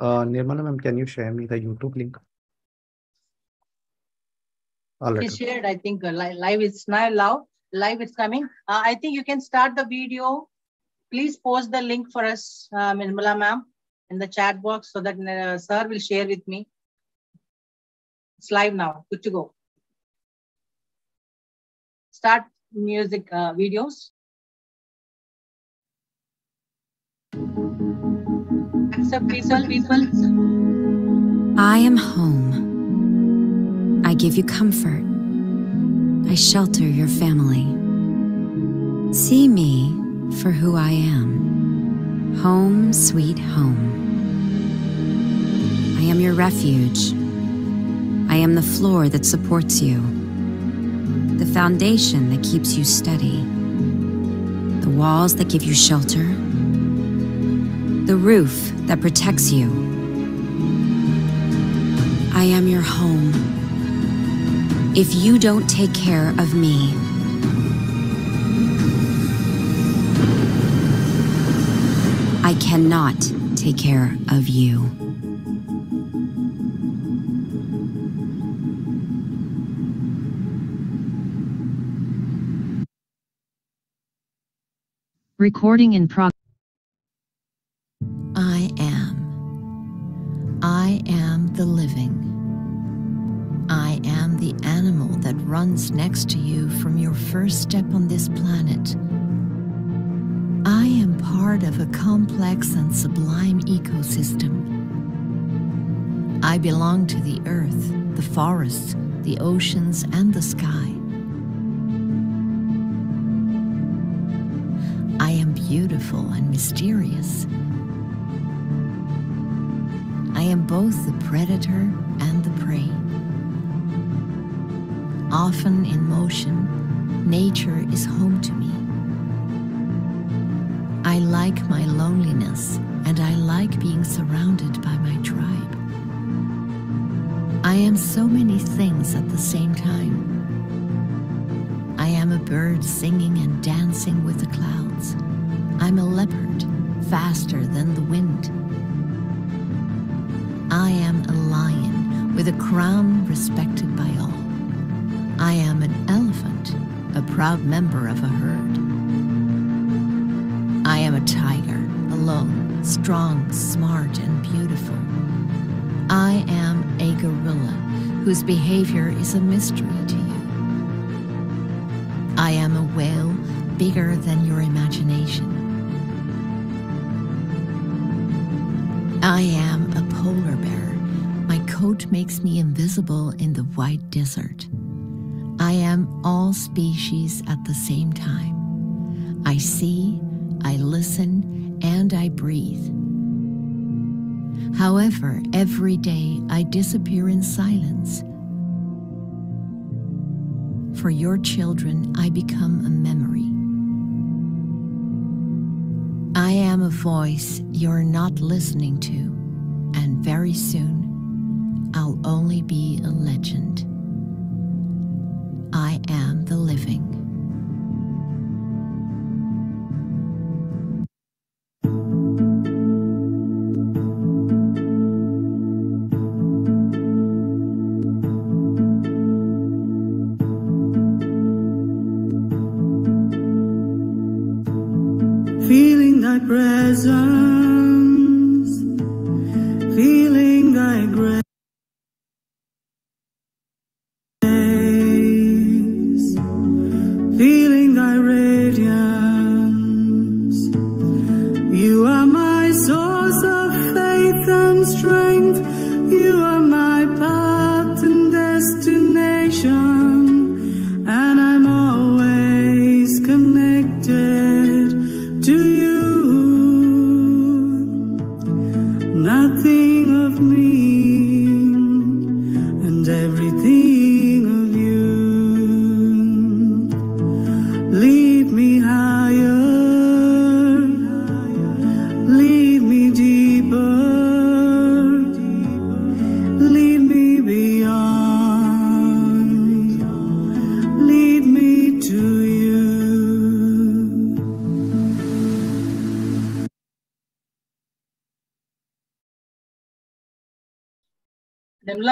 Uh, Nirmala ma'am, can you share me the YouTube link? Right. shared, I think, uh, li- live is now live, live is coming. Uh, I think you can start the video. Please post the link for us, uh, ma'am, in the chat box so that uh, sir will share with me. It's live now, good to go. Start music uh, videos. I am home. I give you comfort. I shelter your family. See me for who I am. Home, sweet home. I am your refuge. I am the floor that supports you, the foundation that keeps you steady, the walls that give you shelter, the roof that protects you. I am your home. If you don't take care of me, I cannot take care of you. Recording in progress. The living. I am the animal that runs next to you from your first step on this planet. I am part of a complex and sublime ecosystem. I belong to the earth, the forests, the oceans, and the sky. I am beautiful and mysterious. I am both the predator and the prey. Often in motion, nature is home to me. I like my loneliness and I like being surrounded by my tribe. I am so many things at the same time. I am a bird singing and dancing with the clouds. I'm a leopard, faster than the wind. I am a lion with a crown respected by all. I am an elephant, a proud member of a herd. I am a tiger, alone, strong, smart, and beautiful. I am a gorilla whose behavior is a mystery to you. I am a whale bigger than your imagination. I am coat makes me invisible in the white desert. I am all species at the same time. I see, I listen, and I breathe. However, every day I disappear in silence. For your children, I become a memory. I am a voice you're not listening to, and very soon I'll only be a legend. I am the living.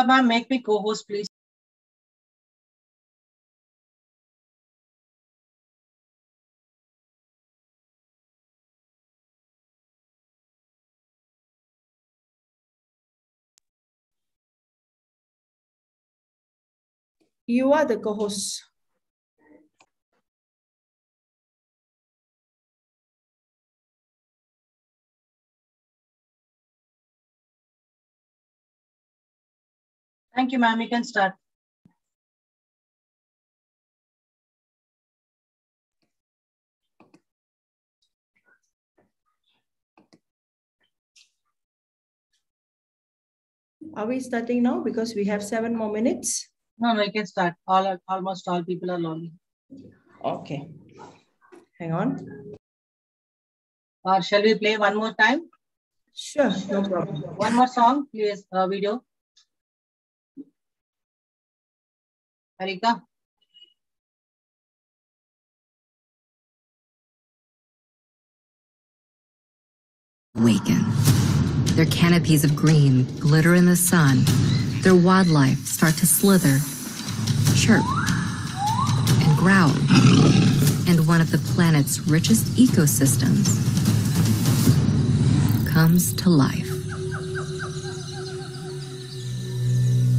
Ma'am, make me co-host, please. You are the co-host. Thank you, ma'am. You can start. Are we starting now? Because we have seven more minutes. No, no, you can start. All almost all people are logging. Okay. Hang on. Or shall we play one more time? Sure, no problem. One more song, please. Uh, video. Harika. Awaken. Their canopies of green glitter in the sun. Their wildlife start to slither, chirp, and growl. And one of the planet's richest ecosystems comes to life.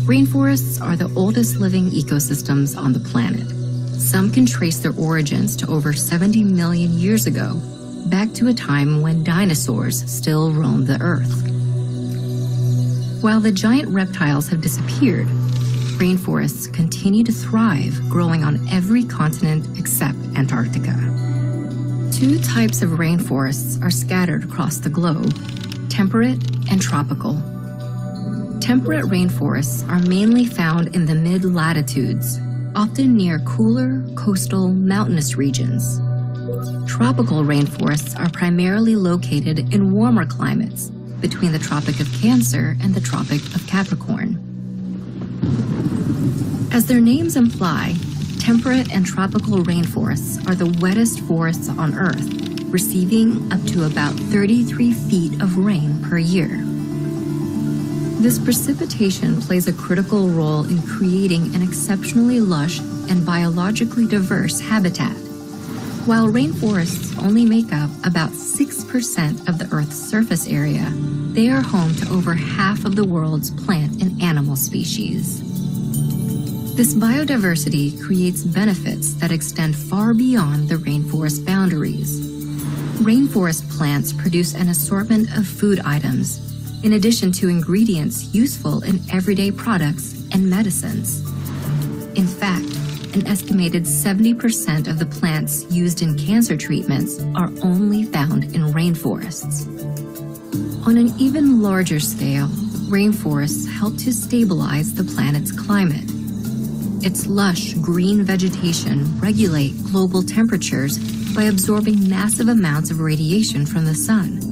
Rainforests are the oldest living ecosystems on the planet. Some can trace their origins to over 70 million years ago, back to a time when dinosaurs still roamed the Earth. While the giant reptiles have disappeared, rainforests continue to thrive, growing on every continent except Antarctica. Two types of rainforests are scattered across the globe temperate and tropical. Temperate rainforests are mainly found in the mid latitudes, often near cooler, coastal, mountainous regions. Tropical rainforests are primarily located in warmer climates between the Tropic of Cancer and the Tropic of Capricorn. As their names imply, temperate and tropical rainforests are the wettest forests on Earth, receiving up to about 33 feet of rain per year. This precipitation plays a critical role in creating an exceptionally lush and biologically diverse habitat. While rainforests only make up about 6% of the Earth's surface area, they are home to over half of the world's plant and animal species. This biodiversity creates benefits that extend far beyond the rainforest boundaries. Rainforest plants produce an assortment of food items, in addition to ingredients useful in everyday products and medicines. In fact, an estimated 70% of the plants used in cancer treatments are only found in rainforests. On an even larger scale, rainforests help to stabilize the planet's climate. Its lush green vegetation regulate global temperatures by absorbing massive amounts of radiation from the sun.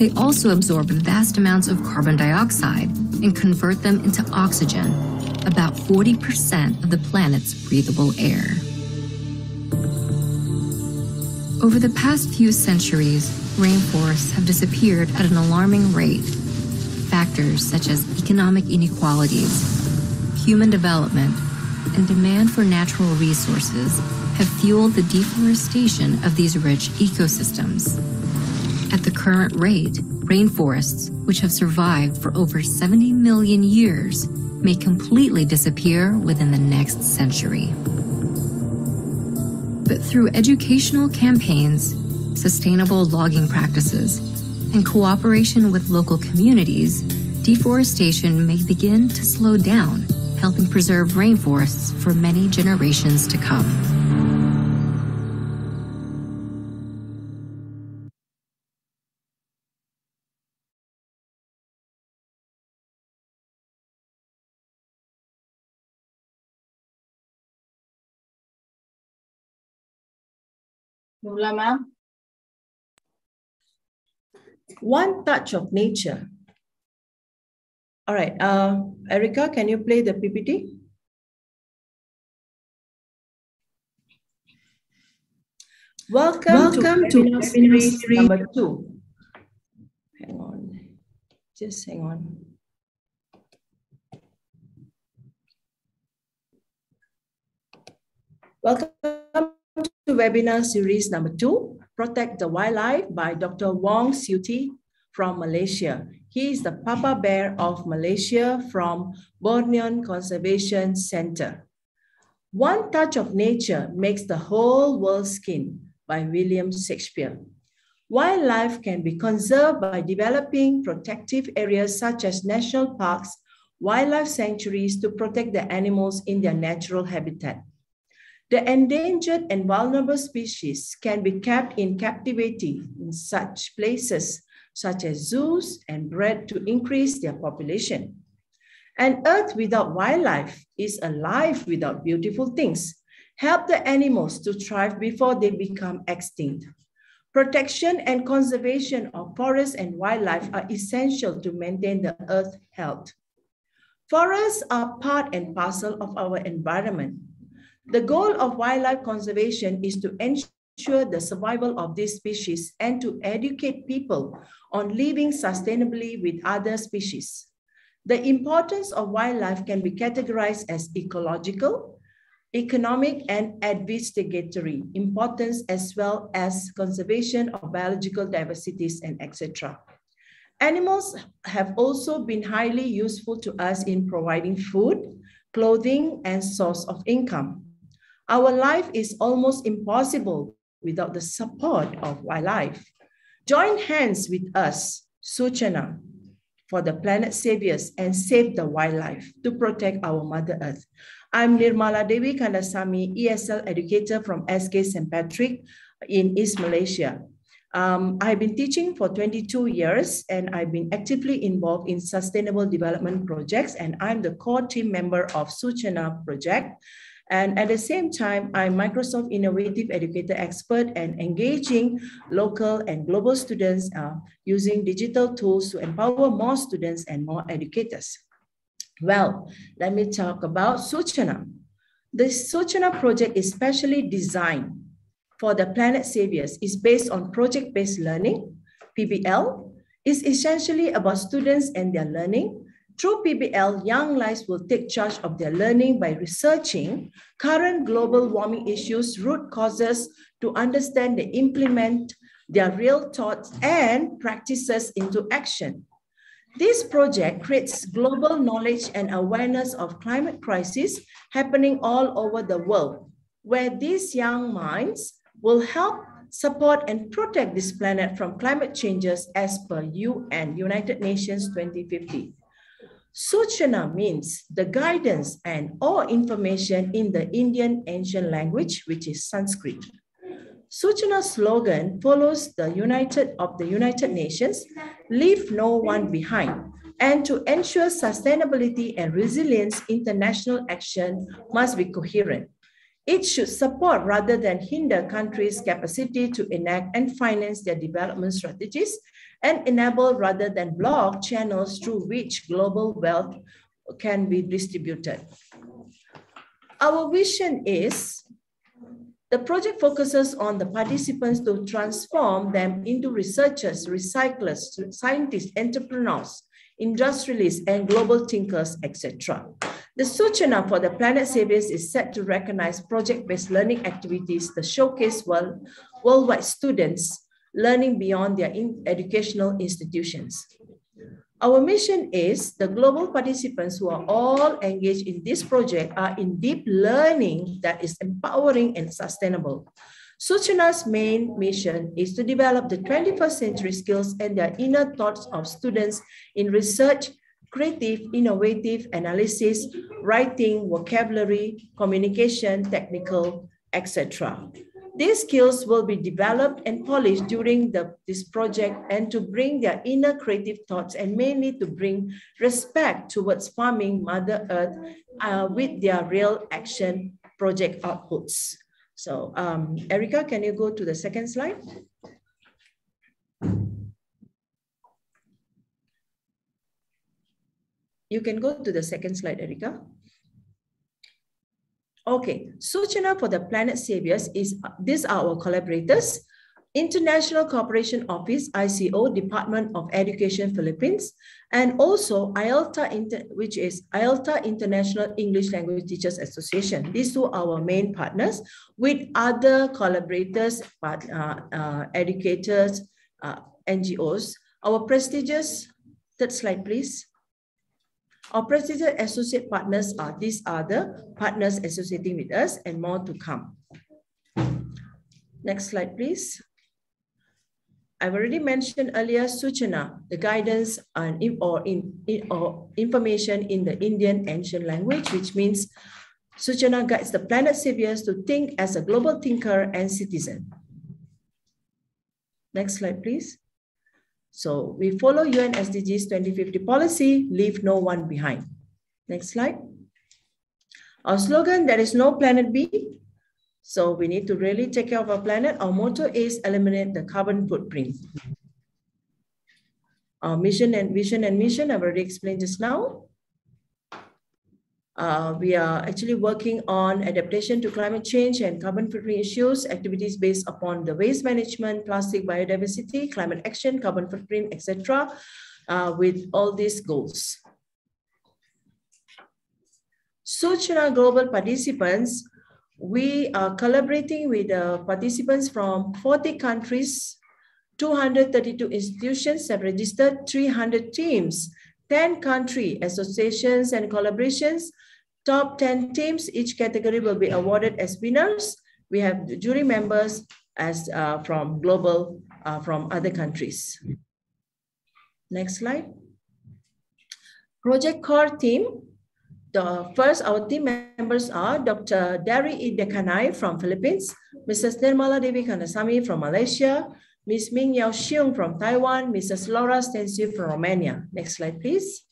They also absorb vast amounts of carbon dioxide and convert them into oxygen, about 40% of the planet's breathable air. Over the past few centuries, rainforests have disappeared at an alarming rate. Factors such as economic inequalities, human development, and demand for natural resources have fueled the deforestation of these rich ecosystems. At the current rate, rainforests, which have survived for over 70 million years, may completely disappear within the next century. But through educational campaigns, sustainable logging practices, and cooperation with local communities, deforestation may begin to slow down, helping preserve rainforests for many generations to come. Nula ma'am. One touch of nature. All right, uh, Erica, can you play the PPT? Welcome, Welcome to, to series number two. Hang on, just hang on. Welcome webinar series number two, Protect the Wildlife by Dr. Wong Te from Malaysia. He is the Papa Bear of Malaysia from Borneo Conservation Center. One touch of nature makes the whole world skin by William Shakespeare. Wildlife can be conserved by developing protective areas such as national parks, wildlife sanctuaries to protect the animals in their natural habitat. The endangered and vulnerable species can be kept in captivity in such places such as zoos and bred to increase their population. An earth without wildlife is a life without beautiful things. Help the animals to thrive before they become extinct. Protection and conservation of forests and wildlife are essential to maintain the earth's health. Forests are part and parcel of our environment. The goal of wildlife conservation is to ensure the survival of these species and to educate people on living sustainably with other species. The importance of wildlife can be categorized as ecological, economic and investigatory importance as well as conservation of biological diversities and etc. Animals have also been highly useful to us in providing food, clothing, and source of income. Our life is almost impossible without the support of wildlife. Join hands with us, Suchana, for the planet saviors and save the wildlife to protect our Mother Earth. I'm Nirmala Devi Kandasamy, ESL educator from SK St. Patrick in East Malaysia. Um, I've been teaching for 22 years and I've been actively involved in sustainable development projects and I'm the core team member of Suchana project. And at the same time, I'm Microsoft Innovative Educator Expert and engaging local and global students uh, using digital tools to empower more students and more educators. Well, let me talk about Suchana. The Suchana project is specially designed for the Planet Saviors. It's based on project-based learning, PBL. It's essentially about students and their learning. Through PBL, young lives will take charge of their learning by researching current global warming issues, root causes to understand and implement their real thoughts and practices into action. This project creates global knowledge and awareness of climate crisis happening all over the world, where these young minds will help support and protect this planet from climate changes as per UN, United Nations 2050. Suchana means the guidance and all information in the Indian ancient language, which is Sanskrit. Suchana's slogan follows the United of the United Nations, leave no one behind. And to ensure sustainability and resilience, international action must be coherent. It should support rather than hinder countries' capacity to enact and finance their development strategies and enable rather than block channels through which global wealth can be distributed. Our vision is the project focuses on the participants to transform them into researchers, recyclers, scientists, entrepreneurs, industrialists, and global thinkers, etc. The Suchana for the Planet Saviors is set to recognize project-based learning activities that showcase world, worldwide students learning beyond their in educational institutions. Our mission is the global participants who are all engaged in this project are in deep learning that is empowering and sustainable. Suchana's main mission is to develop the 21st century skills and their inner thoughts of students in research, creative, innovative analysis, writing, vocabulary, communication, technical, etc. These skills will be developed and polished during the, this project and to bring their inner creative thoughts and mainly to bring respect towards farming Mother Earth uh, with their real action project outputs. So um, Erica, can you go to the second slide? You can go to the second slide, Erica. Okay, Suchana for the Planet Saviors is, these are our collaborators. International Cooperation Office, ICO, Department of Education Philippines, and also IELTA, which is IELTA International English Language Teachers Association. These two are our main partners with other collaborators, but, uh, uh, educators, uh, NGOs. Our prestigious, third slide please. Our prestigious associate partners are, these are the partners associating with us and more to come. Next slide, please. I've already mentioned earlier Suchana, the guidance and or, in, or information in the Indian ancient language, which means Suchana guides the planet saviors to think as a global thinker and citizen. Next slide, please. So we follow UN SDGs 2050 policy, leave no one behind. Next slide. Our slogan, there is no planet B, so we need to really take care of our planet. Our motto is eliminate the carbon footprint. Our mission and vision and mission, I've already explained just now. Uh, we are actually working on adaptation to climate change and carbon footprint issues, activities based upon the waste management, plastic biodiversity, climate action, carbon footprint, etc., uh, with all these goals. Suchana Global participants we are collaborating with uh, participants from 40 countries, 232 institutions have registered 300 teams, 10 country associations and collaborations. Top 10 teams, each category will be awarded as winners. We have jury members as uh, from global, uh, from other countries. Next slide. Project Core team the first, our team members are Dr. Dari Idekanai from Philippines, Mrs. Nirmala Devi Kandasamy from Malaysia, Ms. Ming Yao Xiong from Taiwan, Mrs. Laura Stensiu from Romania. Next slide, please.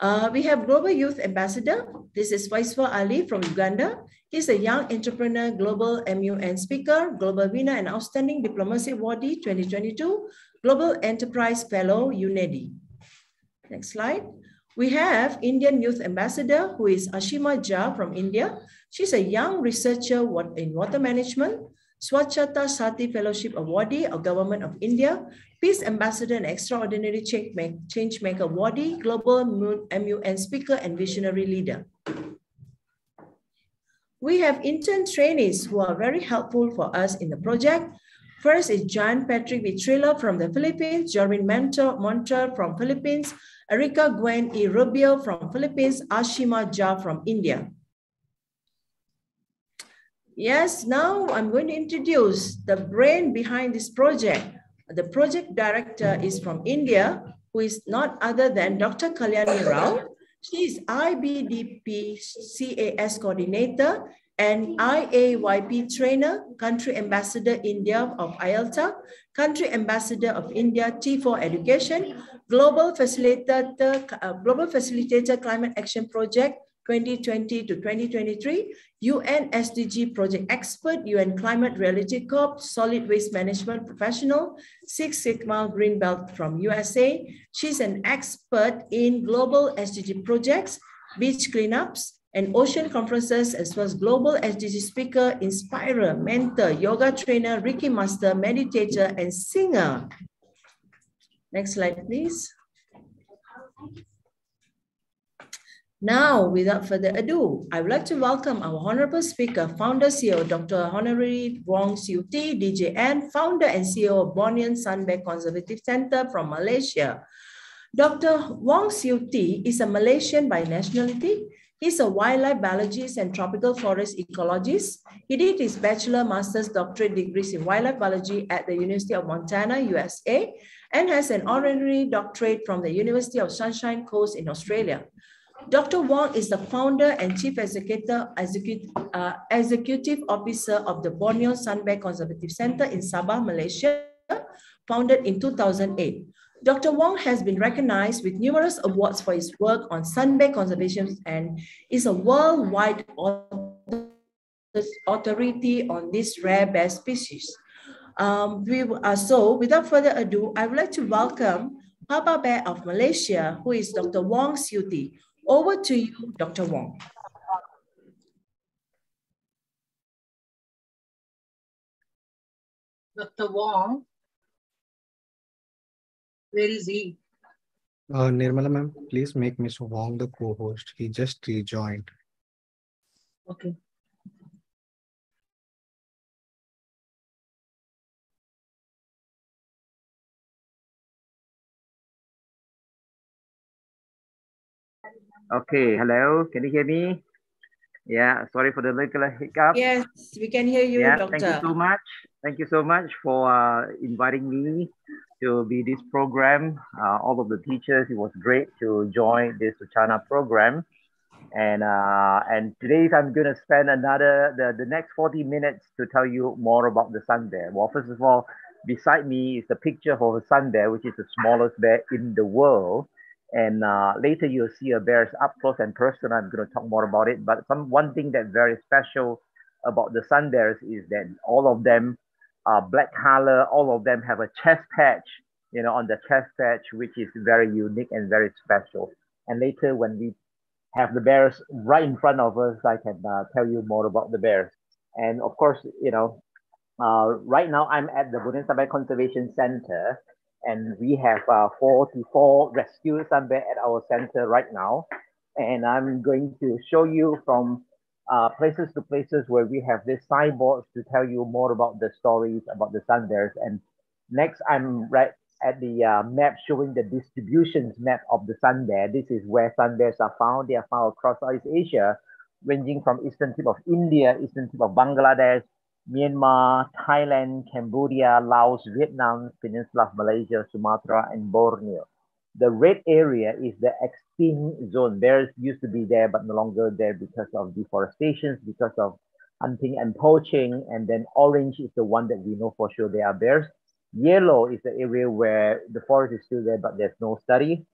Uh, we have Global Youth Ambassador. This is Faiswa Ali from Uganda. He's a young entrepreneur, global MUN speaker, global winner and outstanding diplomacy awardee 2022, global enterprise fellow UNEDI. Next slide. We have Indian Youth Ambassador, who is Ashima Jha from India. She's a young researcher in water management, Swachhata Sati Fellowship Awardee of Government of India, Peace Ambassador and Extraordinary Change Maker Awardee, Global MUN Speaker and Visionary Leader. We have intern trainees who are very helpful for us in the project. First is John Patrick Vitrilla from the Philippines, Jorvin Monter from Philippines, Erika Gwen E. Rubio from Philippines, Ashima Jha from India. Yes, now I'm going to introduce the brain behind this project. The project director is from India, who is not other than Dr. Kalyani Rao. She is IBDP CAS coordinator and IAYP trainer, country ambassador India of IELTA, country ambassador of India T4 Education, global facilitator, uh, global facilitator climate action project 2020 to 2023, UN SDG project expert, UN climate reality corp, solid waste management professional, Six Sigma Green Belt from USA. She's an expert in global SDG projects, beach cleanups, and ocean conferences, as well as global SDG speaker, inspirer, mentor, yoga trainer, Reiki master, meditator, and singer. Next slide, please. Now, without further ado, I would like to welcome our honorable speaker, founder CEO, Dr. Honorary Wong Siew Te, DJN, founder and CEO of Bornean Sun Bear Conservation Center from Malaysia. Dr. Wong Siew Te is a Malaysian by nationality He's a wildlife biologist and tropical forest ecologist. He did his bachelor, master's, doctorate degrees in wildlife biology at the University of Montana, USA, and has an honorary doctorate from the University of Sunshine Coast in Australia. Dr. Wong is the founder and chief executive, executive, uh, executive officer of the Borneo Sun Bear Conservation Center in Sabah, Malaysia, founded in 2008. Dr. Wong has been recognized with numerous awards for his work on sunbear conservation and is a worldwide authority on this rare bear species. Um, we are uh, so, without further ado, I would like to welcome Papa Bear of Malaysia, who is Dr. Wong Te. Over to you, Dr. Wong. Dr. Wong. Where is he? Uh, Nirmala ma'am, please make Mr. Wong the co-host. He just rejoined. Okay. Okay, hello, can you hear me? Yeah, sorry for the little hiccup. Yes, we can hear you, yeah, doctor. thank you so much. Thank you so much for uh, inviting me to be this program. Uh, all of the teachers, it was great to join this Suchana program. And uh, and today I'm going to spend another the, the next 40 minutes to tell you more about the sun bear. Well, first of all, beside me is the picture of a sun bear, which is the smallest bear in the world. And uh, later you'll see a bears up close and personal. I'm going to talk more about it. But some one thing that's very special about the sun bears is that all of them are black color. All of them have a chest patch, you know, on the chest patch, which is very unique and very special. And later when we have the bears right in front of us, I can uh, tell you more about the bears. And of course, you know, uh, right now I'm at the Buddhist Conservation Center and we have uh, 44 rescue sun bear at our center right now. And I'm going to show you from uh, places to places where we have this signboards to tell you more about the stories about the sun bears. And next, I'm right at the uh, map showing the distributions map of the sun bear. This is where sun bears are found. They are found across Southeast Asia, ranging from eastern tip of India, eastern tip of Bangladesh, Myanmar, Thailand, Cambodia, Laos, Vietnam, Peninsula of Malaysia, Sumatra, and Borneo. The red area is the extinct zone. Bears used to be there, but no longer there because of deforestation, because of hunting and poaching. And then orange is the one that we know for sure there are bears. Yellow is the area where the forest is still there, but there's no study.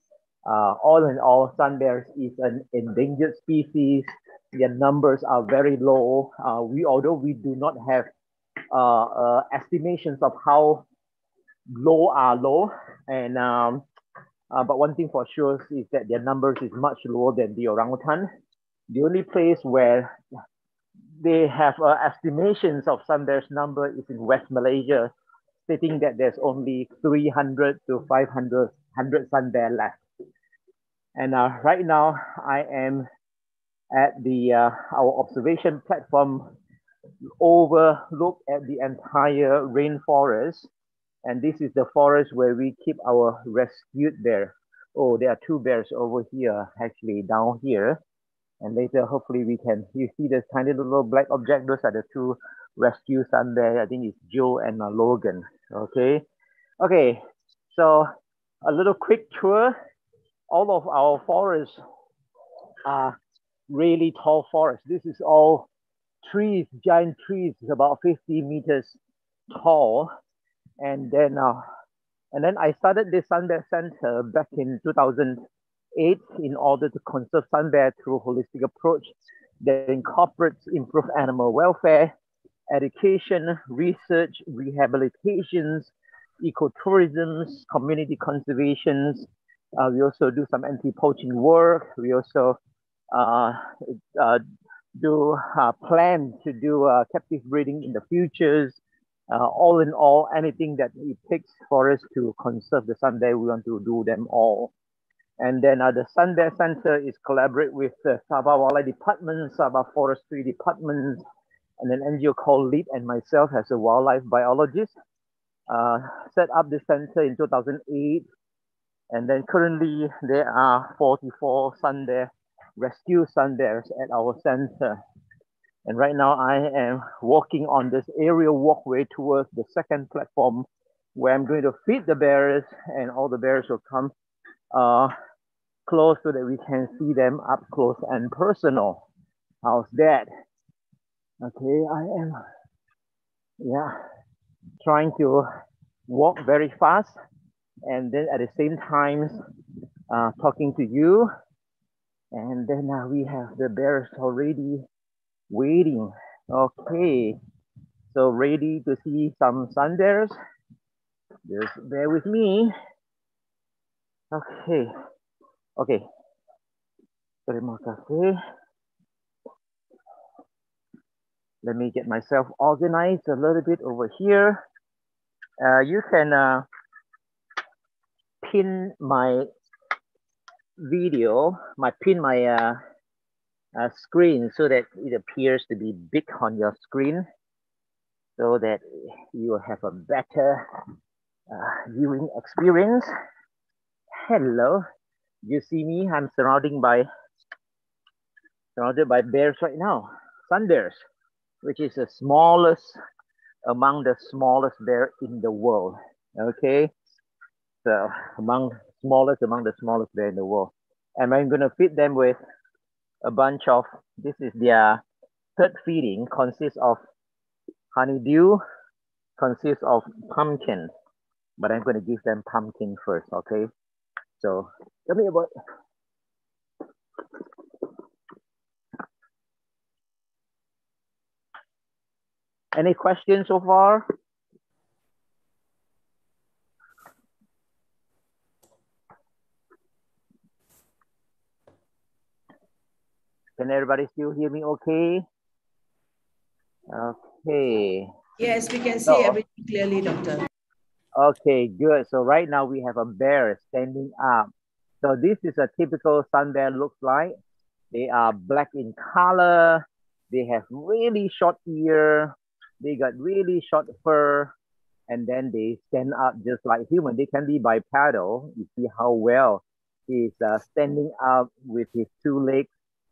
Uh, all in all, sun bears is an endangered species their numbers are very low. Uh, we, although we do not have uh, uh, estimations of how low are low, and um, uh, but one thing for sure is that their numbers is much lower than the orangutan. The only place where they have uh, estimations of sun bears number is in West Malaysia, stating that there's only 300 to 500 100 sun bear left. And uh, right now, I am at the uh, our observation platform overlook at the entire rainforest. And this is the forest where we keep our rescued bear. Oh, there are two bears over here, actually down here. And later, hopefully we can, you see this tiny little black object, those are the two rescue sun bear. I think it's Joe and uh, Logan, okay? Okay, so a little quick tour. All of our forests are really tall forest. This is all trees, giant trees, about 50 meters tall. And then, uh, and then I started this sun bear center back in 2008 in order to conserve sun bear through holistic approach that incorporates improved animal welfare, education, research, rehabilitations, ecotourism, community conservations. Uh, we also do some anti-poaching work. We also do uh, plan to do uh, captive breeding in the futures. Uh, all in all, anything that it takes for us to conserve the sun bear, we want to do them all. And then uh, the Bear Center is collaborate with the Sabah Wildlife Department, Sabah Forestry Department, and an NGO called LEAP and myself as a wildlife biologist. Uh, set up the center in 2008. And then currently there are 44 sun bear rescue sun bears at our center. And right now I am walking on this aerial walkway towards the second platform where I'm going to feed the bears and all the bears will come uh, close so that we can see them up close and personal. How's that? Okay, I am, yeah, trying to walk very fast and then at the same time uh, talking to you and then uh, we have the bears already waiting. Okay, so ready to see some sun bears? Just bear with me. Okay, okay. Let me get myself organized a little bit over here. uh, you can uh, pin my video, my pin my uh, uh, screen so that it appears to be big on your screen so that you have a better uh, viewing experience. Hello, you see me? I'm surrounding by surrounded by bears right now, sun bears, which is the smallest among the smallest bear in the world. Okay, so among smallest among the smallest bear in the world, and I'm gonna feed them with a bunch of. This is their third feeding. Consists of honeydew, consists of pumpkin, but I'm gonna give them pumpkin first. Okay, so come here, boy. Any questions so far? Can everybody still hear me okay? Okay. Yes, we can see So- everything clearly, doctor. Okay, good. So right now we have a bear standing up. So this is a typical sun bear looks like. They are black in color. They have really short ear. They got really short fur. And then they stand up just like human. They can be bipedal. You see how well he's uh, standing up with his two legs,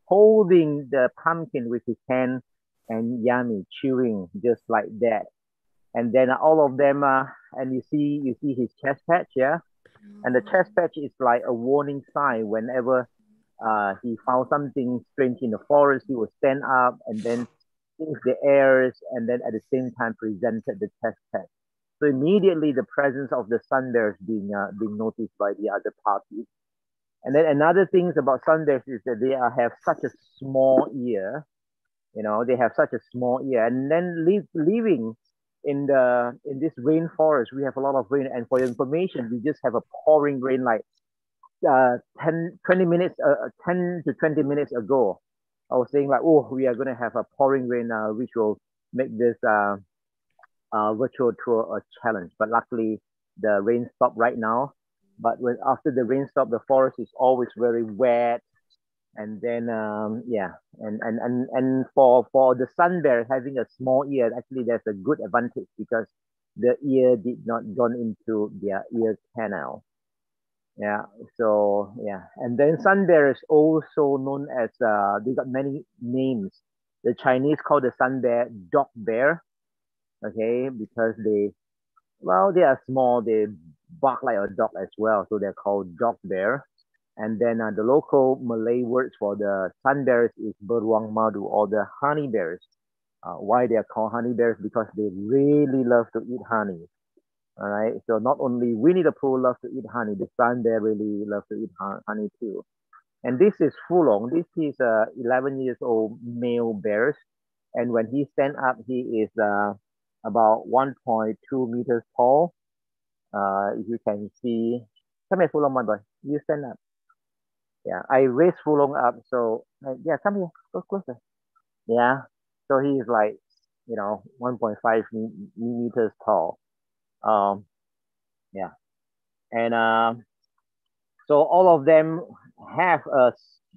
holding the pumpkin with his hand and yummy, chewing just like that. And then all of them uh, and you see you see his chest patch yeah? And the chest patch is like a warning sign whenever uh, he found something strange in the forest he would stand up and then sniff the airs and then at the same time presented the chest patch. So immediately the presence of the sun bears being uh, being noticed by the other parties and then another things about sun bears is that they are, have such a small ear you know they have such a small ear. And then live, living in the in this rainforest we have a lot of rain. And for information we just have a pouring rain like uh 10 20 minutes uh, uh, 10 to 20 minutes ago. I was saying like oh we are going to have a pouring rain uh, which will make this uh, uh virtual tour a challenge. But luckily the rain stopped right now but when after the rain stop, the forest is always very wet. And then um yeah and and and, and for for the sun bear having a small ear actually there's a good advantage because the ear did not gone into their ear canal. Yeah so yeah. And then sun bear is also known as uh they got many names. The chinese call the sun bear dog bear. Okay because they well they are small they bark like a dog as well so they're called dog bear and then uh, the local Malay words for the sun bears is beruang madu or the honey bears. Uh, why they are called honey bears? Because they really love to eat honey. All right. So not only Winnie the Pooh loves to eat honey, the sun bear really loves to eat honey too. And this is Fulong. This is a 11 years old male bears. And when he stand up, he is uh, about 1.2 meters tall. Uh, you can see, come here, Fulong, my boy. You stand up. Yeah i raised fulong up so uh, yeah come here. Go closer. Yeah so he is like you know 1.5 me- meters tall. Um yeah. And um so all of them have a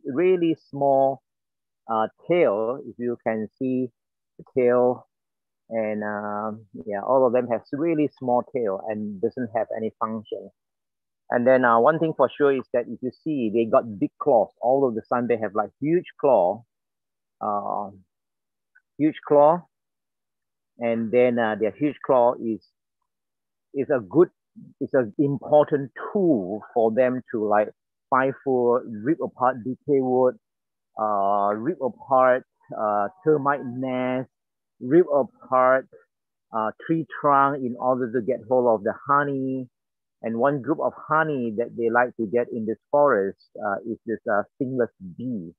really small uh tail. If you can see the tail and um yeah all of them have really small tail and doesn't have any function and then uh, one thing for sure is that if you see, they got big claws. All of the sun they have like huge claw, uh, huge claw, and then uh, their huge claw is is a good, it's an important tool for them to like find food, rip apart decay wood, uh, rip apart uh, termite nest, rip apart uh, tree trunk in order to get hold of the honey. And one group of honey that they like to get in this forest uh, is this uh, stingless bee.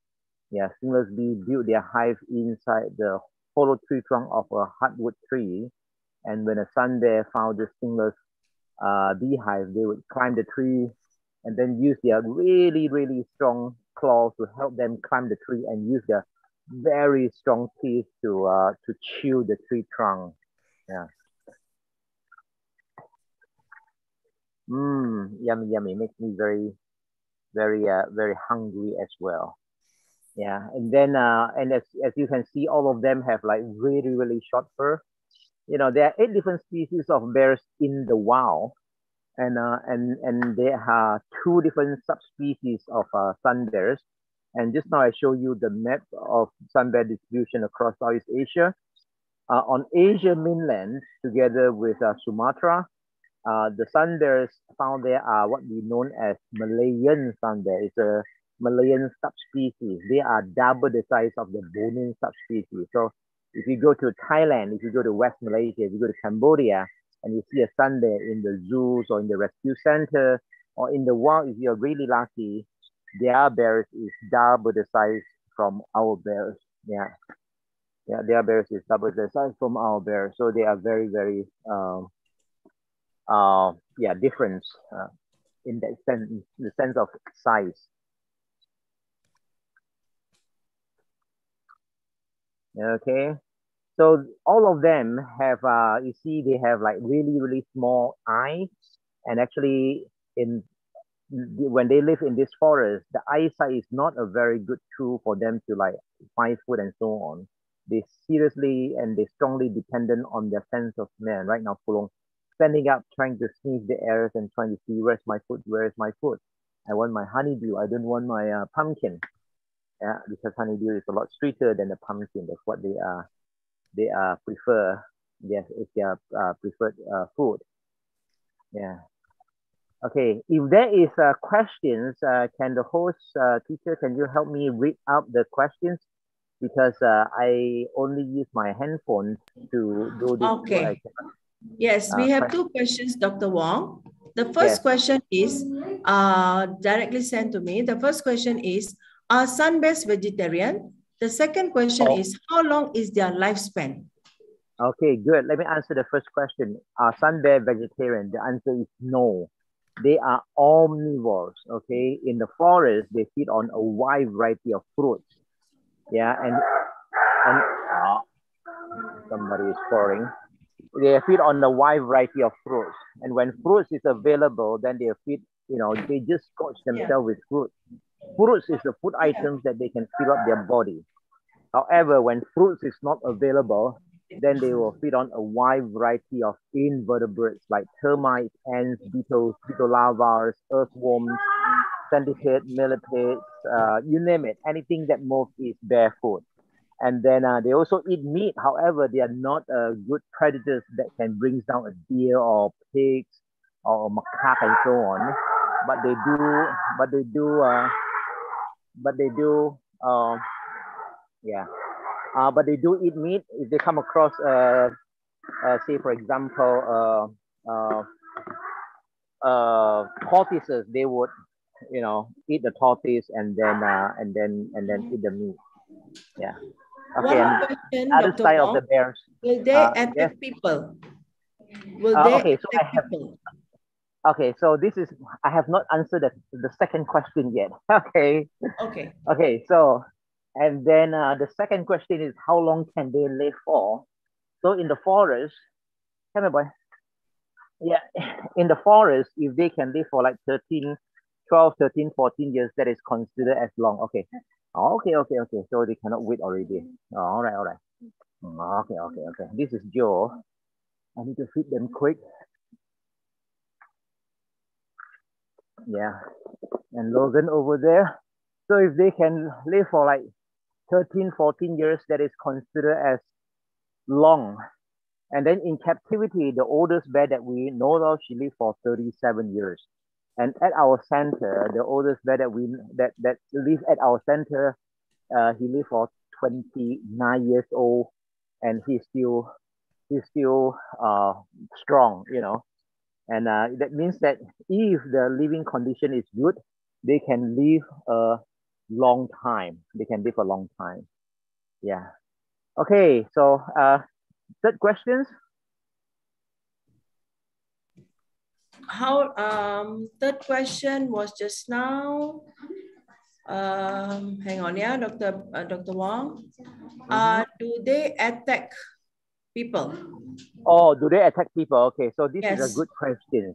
Yeah, stingless bee build their hive inside the hollow tree trunk of a hardwood tree. And when a sun bear found the stingless uh, beehive, they would climb the tree and then use their really, really strong claws to help them climb the tree and use their very strong teeth to uh, to chew the tree trunk. Yeah. Mmm, yummy, yummy. Makes me very, very, uh, very hungry as well. Yeah, and then uh, and as as you can see, all of them have like really, really short fur. You know, there are eight different species of bears in the wild, and uh, and and there are two different subspecies of uh, sun bears. And just now I show you the map of sun bear distribution across Southeast Asia. Uh, on Asia mainland, together with uh, Sumatra, uh, the sun bears found there are what we known as Malayan sun bear. It's a Malayan subspecies. They are double the size of the Bornean subspecies. So if you go to Thailand, if you go to West Malaysia, if you go to Cambodia, and you see a sun bear in the zoos or in the rescue center or in the wild, if you're really lucky, their bears is double the size from our bears. Yeah. Yeah, their bears is double the size from our bears. So they are very, very um uh yeah, different uh, in that sense in the sense of size. Okay. So all of them have, uh, you see, they have like really, really small eyes. And actually, in when they live in this forest, the eyesight is not a very good tool for them to like find food and so on. They seriously and they strongly dependent on their sense of smell. Right now, Pulong standing up, trying to sniff the air and trying to see where's my food, where's my food. I want my honeydew. I don't want my uh, pumpkin. Yeah, because honeydew is a lot sweeter than the pumpkin. That's what they are. They are prefer. Yes, it's their uh, preferred uh, food. Yeah. Okay. If there is uh, questions, uh, can the host uh, teacher can you help me read out the questions? Because uh, I only use my handphone to do this. Okay. Yes, we have two questions, Dr. Wong. The first yes. question is uh, directly sent to me. The first question is, are sun bears vegetarian? The second question oh. is, how long is their lifespan? Okay, good. Let me answer the first question. Are sun bear vegetarian? The answer is no. They are omnivores, okay? In the forest, they feed on a wide variety of fruits. Yeah, and, and oh, somebody is pouring. They feed on a wide variety of fruits. And when fruits is available, then they feed, you know, they just scorch themselves yeah. with fruits. Fruits is the food items that they can fill up their body. However, when fruits is not available, then they will feed on a wide variety of invertebrates like termites, ants, beetles, beetle larvae, earthworms, centipedes, millipedes, uh, you name it, anything that moves is their food. And then uh, they also eat meat. However, they are not uh, good predators that can bring down a deer or pigs or macaque and so on. But they do, but they do, uh, but they do, uh, yeah. Uh, but they do eat meat if they come across, uh, uh, say for example, uh, uh, uh, tortoises. They would, you know, eat the tortoise and then uh, and then and then eat the meat. Yeah. Okay. Question, other Dr. side Wong, of the bears. Will they attack yes. people? Will they okay, so I have, people? Okay, so this is I have not answered the, the second question yet. Okay. Okay. Okay, so and then uh, the second question is how long can they live for? So in the forest, come here, boy. Yeah, in the forest, if they can live for like 13, 12, 13, 14 years, that is considered as long. Okay. Oh, okay, okay, okay. So they cannot wait already. All right, all right. Okay, okay, okay. This is Joe. I need to feed them quick. Yeah. And Logan over there. So if they can live for like 13, 14 years, that is considered as long. And then in captivity, the oldest bear that we know of, she lived for 37 years. And at our center, the oldest bear that we that that lived at our center, uh, he lived for 29 years old, and he's still he's still uh, strong, you know. And uh, that means that if the living condition is good, they can live a long time. They can live a long time. Yeah. Okay, so uh, third questions? How, um, third question was just now. Um, hang on, yeah, Dr. Uh, Dr. Wong. Uh, do they attack people? Oh, do they attack people? Okay, so this yes. is a good question.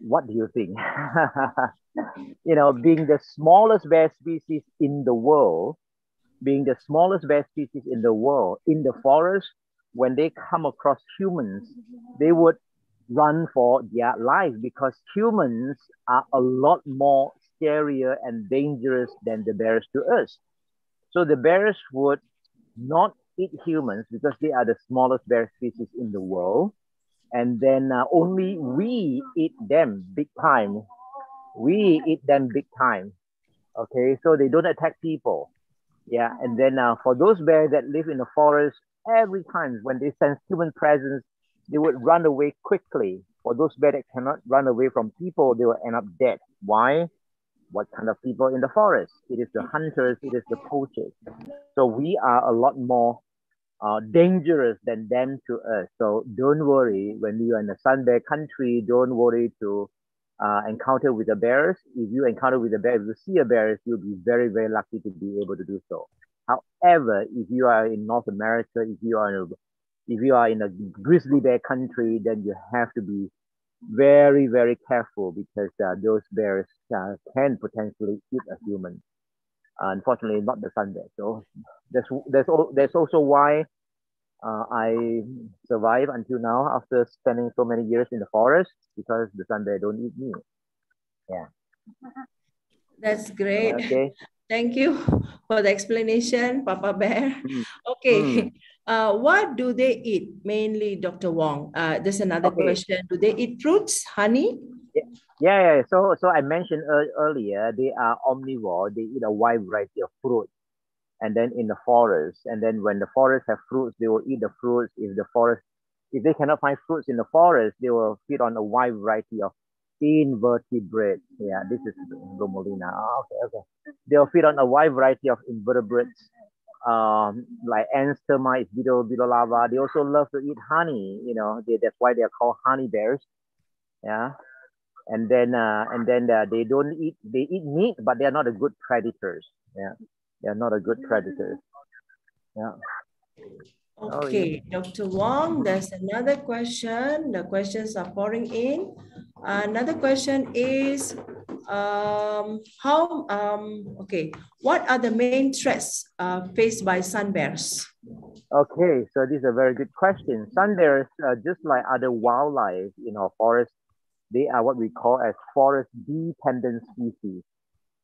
what do you think? you know, being the smallest bear species in the world, being the smallest bear species in the world, in the forest, when they come across humans, they would run for their life because humans are a lot more scarier and dangerous than the bears to us. So the bears would not eat humans because they are the smallest bear species in the world. And then uh, only we eat them big time. We eat them big time. Okay, so they don't attack people. Yeah, and then uh, for those bears that live in the forest, every time when they sense human presence, they would run away quickly. For those bears that cannot run away from people, they will end up dead. Why? What kind of people in the forest? It is the hunters, it is the poachers. So we are a lot more uh, dangerous than them to us. So don't worry when you are in the sun bear country. Don't worry to uh, encounter with the bears. If you encounter with a bear, if you see a bear, you'll be very very lucky to be able to do so. However, if you are in North America, if you are in a, if you are in a grizzly bear country, then you have to be very very careful because uh, those bears uh, can potentially eat a human unfortunately not the sun bear. So that's that's that's also why uh, I survive until now after spending so many years in the forest because the sun bear don't eat me. Yeah. That's great. Okay. Thank you for the explanation, Papa Bear. Mm. Okay. Mm. Uh, what do they eat mainly, Dr. Wong? Uh, there's another Okay. question. Do they eat fruits, honey? Yeah, yeah. So, so I mentioned earlier, they are omnivore. They eat a wide variety of fruit, and then in the forest, and then when the forest have fruits, they will eat the fruits. If the forest, if they cannot find fruits in the forest, they will feed on a wide variety of invertebrates. Yeah, this is Romolina. Ah, okay, okay. They'll feed on a wide variety of invertebrates, um, like ants, termites, beetle, beetle larvae. They also love to eat honey. You know, they, that's why they're called honey bears. Yeah and then uh, and then uh, they don't eat they eat meat but they are not a good predators yeah they are not a good predator. yeah Oh, Okay, Dr. Wong, there's another question. The questions are pouring in. Another question is, um, how, um, okay, what are the main threats uh, faced by sun bears? okay so this is a very good question sun bears uh, just like other wildlife in our forest they are what we call as forest dependent species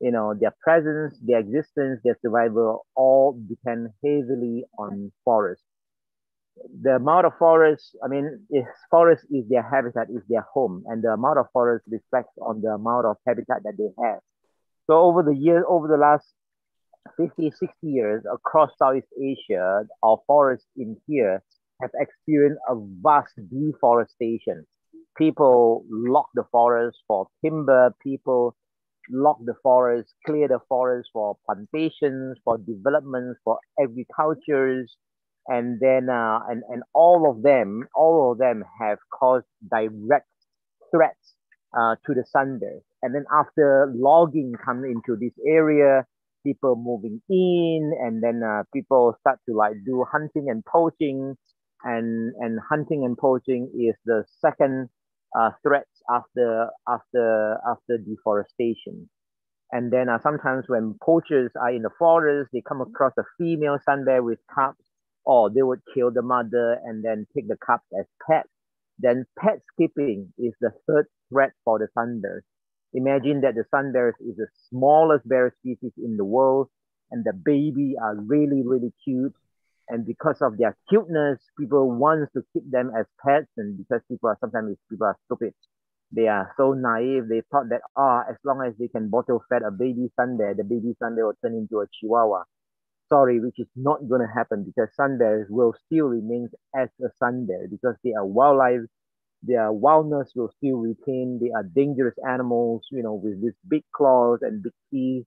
you know their presence their existence their survival all depend heavily on forest the amount of forest, I mean, forest is their habitat, is their home, and the amount of forest reflects on the amount of habitat that they have. So over the years, over the last 50, 60 years across Southeast Asia, our forests in here have experienced a vast deforestation. People lock the forest for timber, people lock the forest, clear the forest for plantations, for developments, for agricultures, and then uh, and and all of them all of them have caused direct threats uh, to the sun bears and then after logging come into this area people moving in and then uh, people start to like do hunting and poaching. And and hunting and poaching is the second uh, threat after after after deforestation and then uh, sometimes when poachers are in the forest they come across a female sun bear with cubs or they would kill the mother and then take the cubs as pets. Then pet skipping is the third threat for the sun bears. Imagine that the sun bears is the smallest bear species in the world, and the baby are really, really cute. And because of their cuteness, people want to keep them as pets, and because people are sometimes people are stupid. They are so naive. They thought that ah, as long as they can bottle fed a baby sun bear, the baby sun bear will turn into a chihuahua sorry, which is not going to happen because sun bears will still remain as a sun bear because they are wildlife. Their wildness will still retain. They are dangerous animals, you know, with these big claws and big teeth.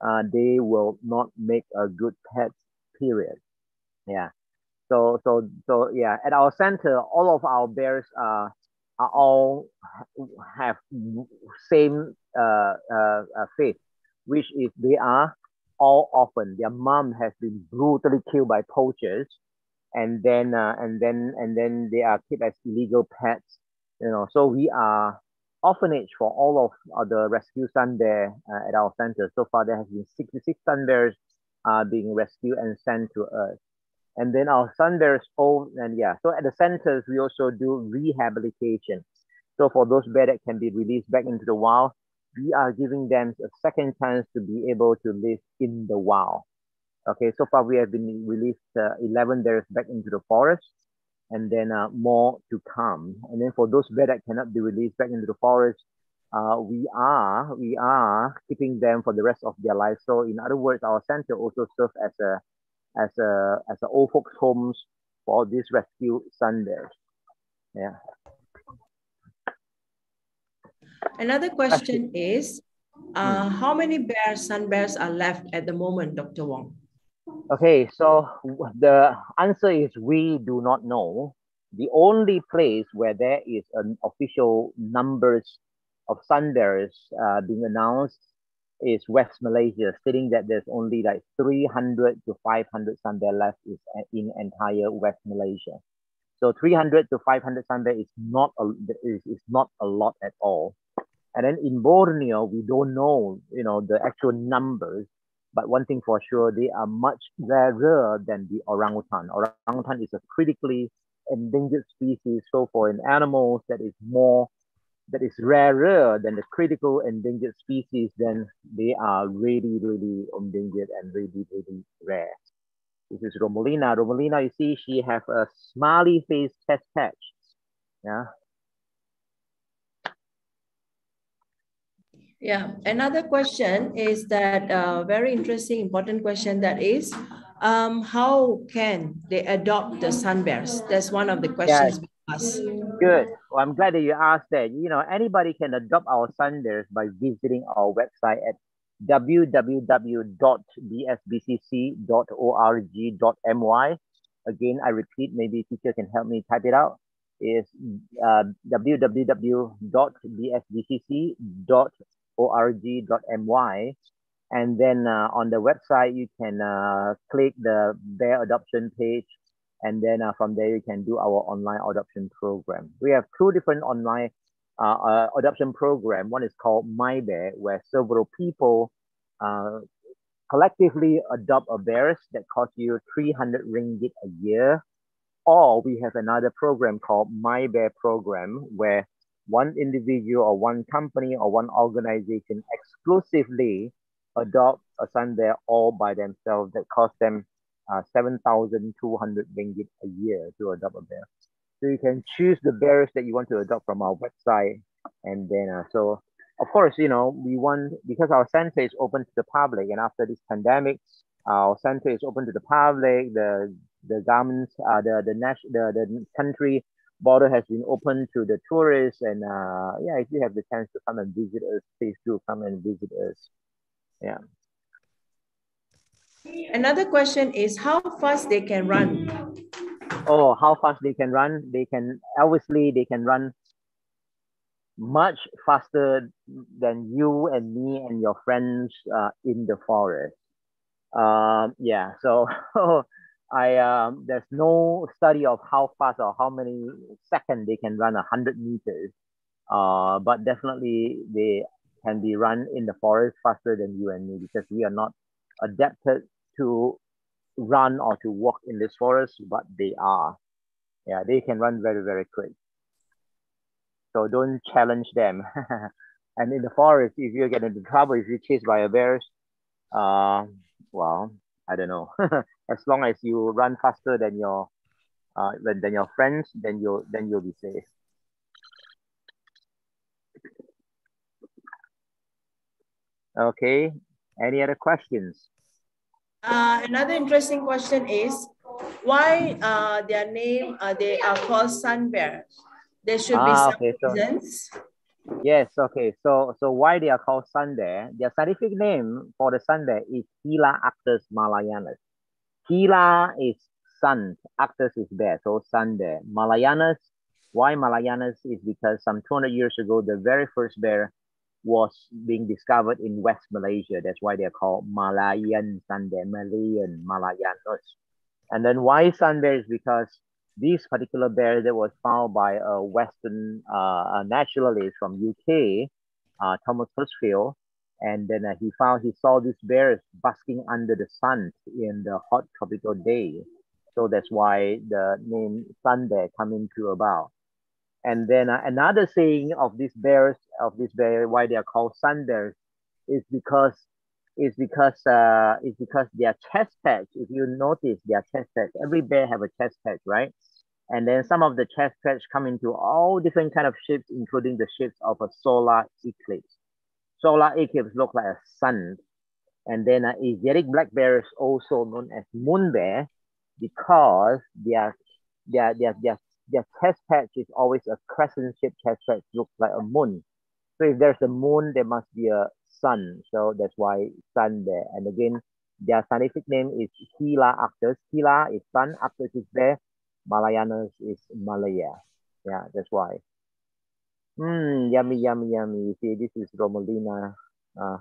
Uh, they will not make a good pet, period. Yeah. So, so, so, yeah, at our center, all of our bears uh, are all have same uh, uh, uh, faith, which is they are all orphan. Their mom has been brutally killed by poachers, and then uh, and then and then they are kept as illegal pets. You know, so we are orphanage for all of uh, the rescue sun bear uh, at our center. So far, there has been 66 sun bears uh, being rescued and sent to us. And then our sun bears own, and yeah, so at the centers, we also do rehabilitation. So for those bears that can be released back into the wild, we are giving them a second chance to be able to live in the wild. Okay, so far we have been released uh, 11 bears back into the forest and then uh, more to come. And then for those bears that cannot be released back into the forest, uh, we are we are keeping them for the rest of their life. So in other words, our center also serves as a as a as a old folks homes for these rescue sun bears. Yeah. Another question is, uh, how many bears, sun bears are left at the moment, Dr. Wong? Okay, so the answer is we do not know. The only place where there is an official numbers of sun bears uh, being announced is West Malaysia, stating that there's only like 300 to 500 sun bear left is uh, in entire West Malaysia. So 300 to 500 sun bear is not a, is, is not a lot at all. And then in Borneo, we don't know, you know, the actual numbers. But one thing for sure, they are much rarer than the orangutan. Orangutan is a critically endangered species. So for an animal that is more, that is rarer than the critical endangered species, then they are really, really endangered and really, really rare. This is Romalina. Romalina, you see, she have a smiley face test patch. Yeah, Yeah, another question is that uh, very interesting, important question that is, um, how can they adopt the sun bears? That's one of the questions we ask. Good. Well, I'm glad that you asked that. You know, anybody can adopt our sun bears by visiting our website at www.bsbcc.org.my. Again, I repeat, maybe teacher can help me type it out. Is uh, www.bsbcc.org org.my. And then uh, on the website, you can uh, click the Bear Adoption page. And then uh, from there, you can do our online adoption program. We have two different online uh, uh, adoption program. One is called My Bear, where several people uh, collectively adopt a bear that costs you 300 ringgit a year. Or we have another program called My Bear Program, where one individual or one company or one organization exclusively adopt a sun bear all by themselves that cost them uh, 7,200 ringgit a year to adopt a bear. So you can choose the bears that you want to adopt from our website. And then, uh, so of course, you know, we want, because our center is open to the public and after this pandemic, our center is open to the public, the the government, uh, the the national, the, the country border has been open to the tourists and uh, yeah if you have the chance to come and visit us please do come and visit us yeah another question is how fast they can run. Oh how fast they can run? They can obviously they can run much faster than you and me and your friends uh, in the forest. Um, yeah so I um, there's no study of how fast or how many seconds they can run a hundred meters, uh, but definitely they can be run in the forest faster than you and me because we are not adapted to run or to walk in this forest, but they are. Yeah, they can run very very quick. So don't challenge them. and in the forest, if you get into trouble, if you're chased by a bear, uh, well, I don't know. as long as you run faster than your uh, than your friends, then you'll then you'll be safe. Okay. Any other questions? Uh, another interesting question is why uh, their name uh, they are called sun bears. There should be ah, some okay, reasons. So Yes, okay. So so why they are called sun bear? Their scientific name for the sun bear is Helarctos malayanus. Hyla is sun, arctos is bear, so sun bear. Malayanus, why Malayanus is because some 200 years ago, the very first bear was being discovered in West Malaysia. That's why they're called Malayan sun bear, Malayan, Malayanus. And then why sun bear is because this particular bear that was found by a Western uh, naturalist from UK, uh, Thomas Horsfield, and then uh, he found he saw these bears basking under the sun in the hot tropical day. So that's why the name sun bear come into about. And then uh, another saying of these bears, of this bear, why they are called sun bears, is because is because uh, is because their chest patch. If you notice their chest patch, every bear have a chest patch, right? And then some of the chest patch come into all different kind of shapes, including the shapes of a solar eclipse. Solar eclipse look like a sun. And then uh, Asiatic black bear is also known as moon bear because their their their their their chest patch is always a crescent shaped chest patch, looks like a moon. So if there's a moon, there must be a sun. So that's why sun there. And again, their scientific name is Helarctos. Hyla is sun, arctos is bear, Malayanus is Malaya. Yeah, that's why. Mmm, yummy, yummy, yummy. You see, this is Romalina uh,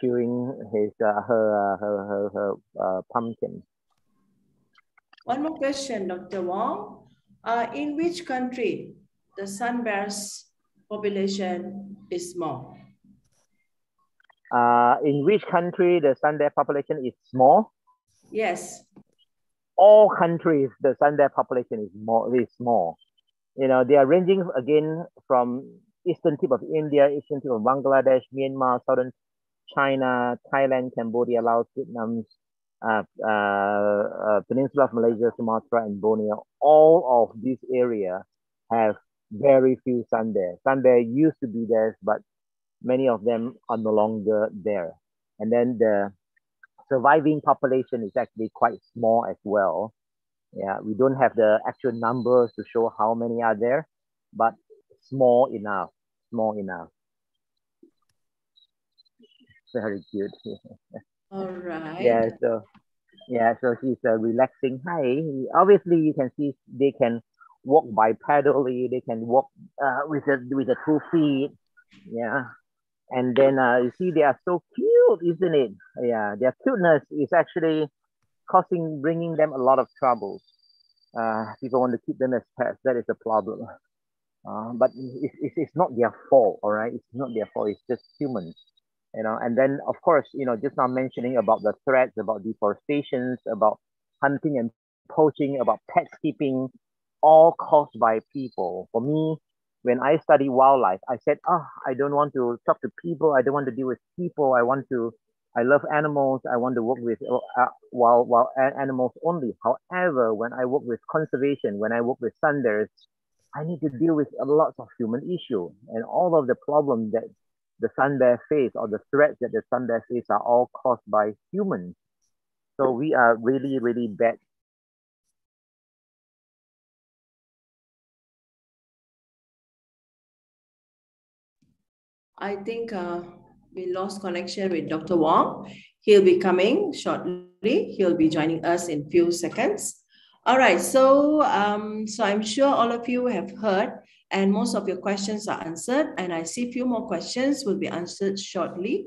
chewing his uh, her, uh, her her her uh, pumpkin. One more question, Dr. Wong. Uh, in which country the sun bears population is small? Uh, in which country the sun bear population is small? Yes. All countries, the sun bear population is more is small. You know, they are ranging again from eastern tip of India, eastern tip of Bangladesh, Myanmar, southern China, Thailand, Cambodia, Laos, Vietnam, uh, uh, uh, Peninsula of Malaysia, Sumatra, and Borneo. All of this area have very few sun bear. Sun bear used to be there, but many of them are no longer there. And then the surviving population is actually quite small as well. Yeah, we don't have the actual numbers to show how many are there, but small enough, small enough. Very cute. All right. Yeah, so yeah, so she's uh, relaxing. Hi. Obviously, you can see they can walk bipedally. They can walk uh, with a with two feet. Yeah, and then uh, you see they are so cute, isn't it? Yeah, their cuteness is actually causing bringing them a lot of troubles. Uh, people want to keep them as pets. That is a problem. Uh, but it's, it's, not their fault, all right? It's not their fault. It's just humans you know and then of course you know just now mentioning about the threats about deforestation about hunting and poaching about pet keeping all caused by people. For me when i study wildlife i said oh i don't want to talk to people. I don't want to deal with people. I want to i love animals. I want to work with uh, wild, wild animals only. However when i work with conservation when i work with sun bears i need to deal with a lot of human issue. And all of the problems that the sun bear face or the threats that the sun bear face are all caused by humans. So we are really, really bad. I think uh, we lost connection with Dr. Wong. He'll be coming shortly. He'll be joining us in few seconds. All right, so um, so I'm sure all of you have heard and most of your questions are answered. And I see a few more questions will be answered shortly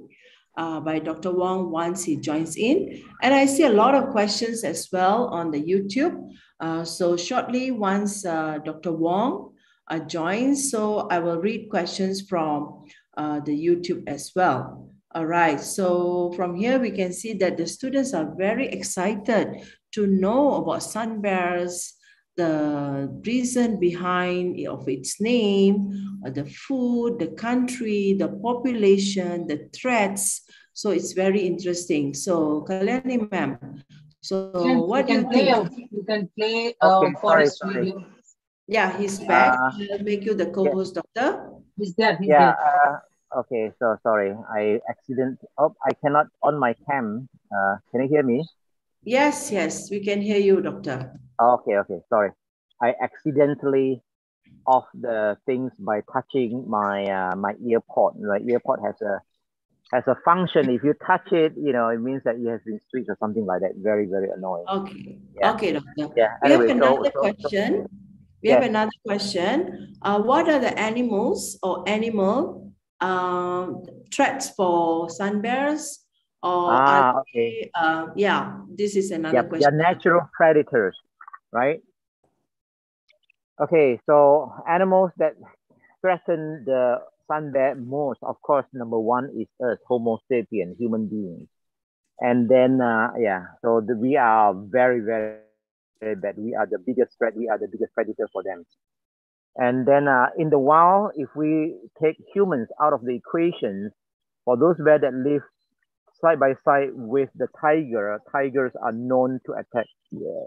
uh, by Dr. Wong once he joins in. And I see a lot of questions as well on the YouTube. Uh, so shortly, once uh, Dr. Wong uh, joins, so I will read questions from uh, the YouTube as well. All right, so from here we can see that the students are very excited to know about sun bears, the reason behind of its name, uh, the food, the country, the population, the threats. So it's very interesting. So Kalyani ma'am, so can, what you do you play, think? You can play uh, Okay, sorry, sorry. Yeah, he's back. Uh, I'll make you the co-host, doctor. He's there. He's Yeah. there. Uh, okay. So sorry. I accident. Oh, I cannot on my cam. Uh, can you hear me? Yes, yes, we can hear you, doctor. Okay. Okay. Sorry. I accidentally off the things by touching my uh, my ear pod. My ear pod has a has a function. If you touch it, you know, it means that it has been switched or something like that. Very, very annoying. Okay, Yeah. okay, doctor. Yeah. We have Anyway, so, another so, so We have another question. Uh, what are the animals or animal um, threats for sun bears? Or ah, are okay. they, uh, yeah, this is another Yeah, they're question. natural predators, right? Okay, so animals that threaten the sun bear most, of course, number one is us, Homo sapien, human beings. And then, uh, yeah, so the, we are very, very, very bad. We are the biggest threat. We are the biggest predator for them. And then uh, in the wild, if we take humans out of the equation, for those bears that live side by side with the tiger, tigers are known to attack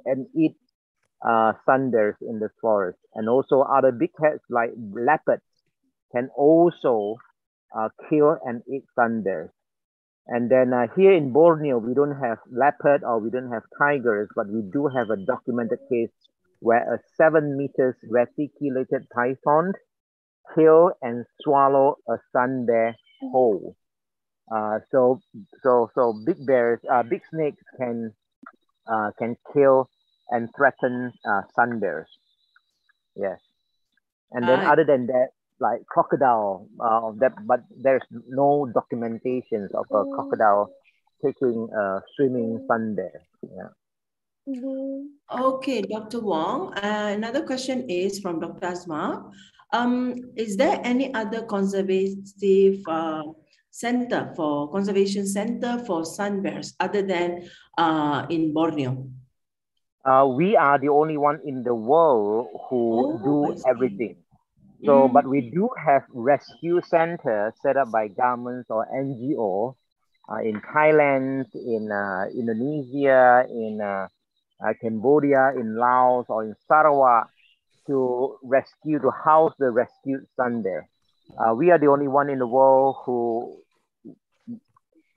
and eat uh, sun bears in the forest. And also other big cats like leopards can also uh, kill and eat sun bears. And then uh, here in Borneo, we don't have leopard or we don't have tigers, but we do have a documented case where a seven meters reticulated python kill and swallow a sun bear whole. Uh, so so so big bears, uh, big snakes can uh, can kill and threaten uh, sun bears. Yes, and then Uh, other than that, like crocodile, uh, that but there's no documentations of a crocodile taking a swimming sun bear. Yeah. Okay, Dr. Wong. Uh, another question is from Dr. Asma. Um, is there any other conservative uh, center for conservation center for sun bears other than uh, in Borneo? Uh, we are the only one in the world who Oh, do everything. So, but we Mm. do have rescue centers set up by governments or NGO uh, in Thailand, in uh, Indonesia, in uh, uh, Cambodia, in Laos, or in Sarawak to rescue, to house the rescued sun bear. Uh, we are the only one in the world who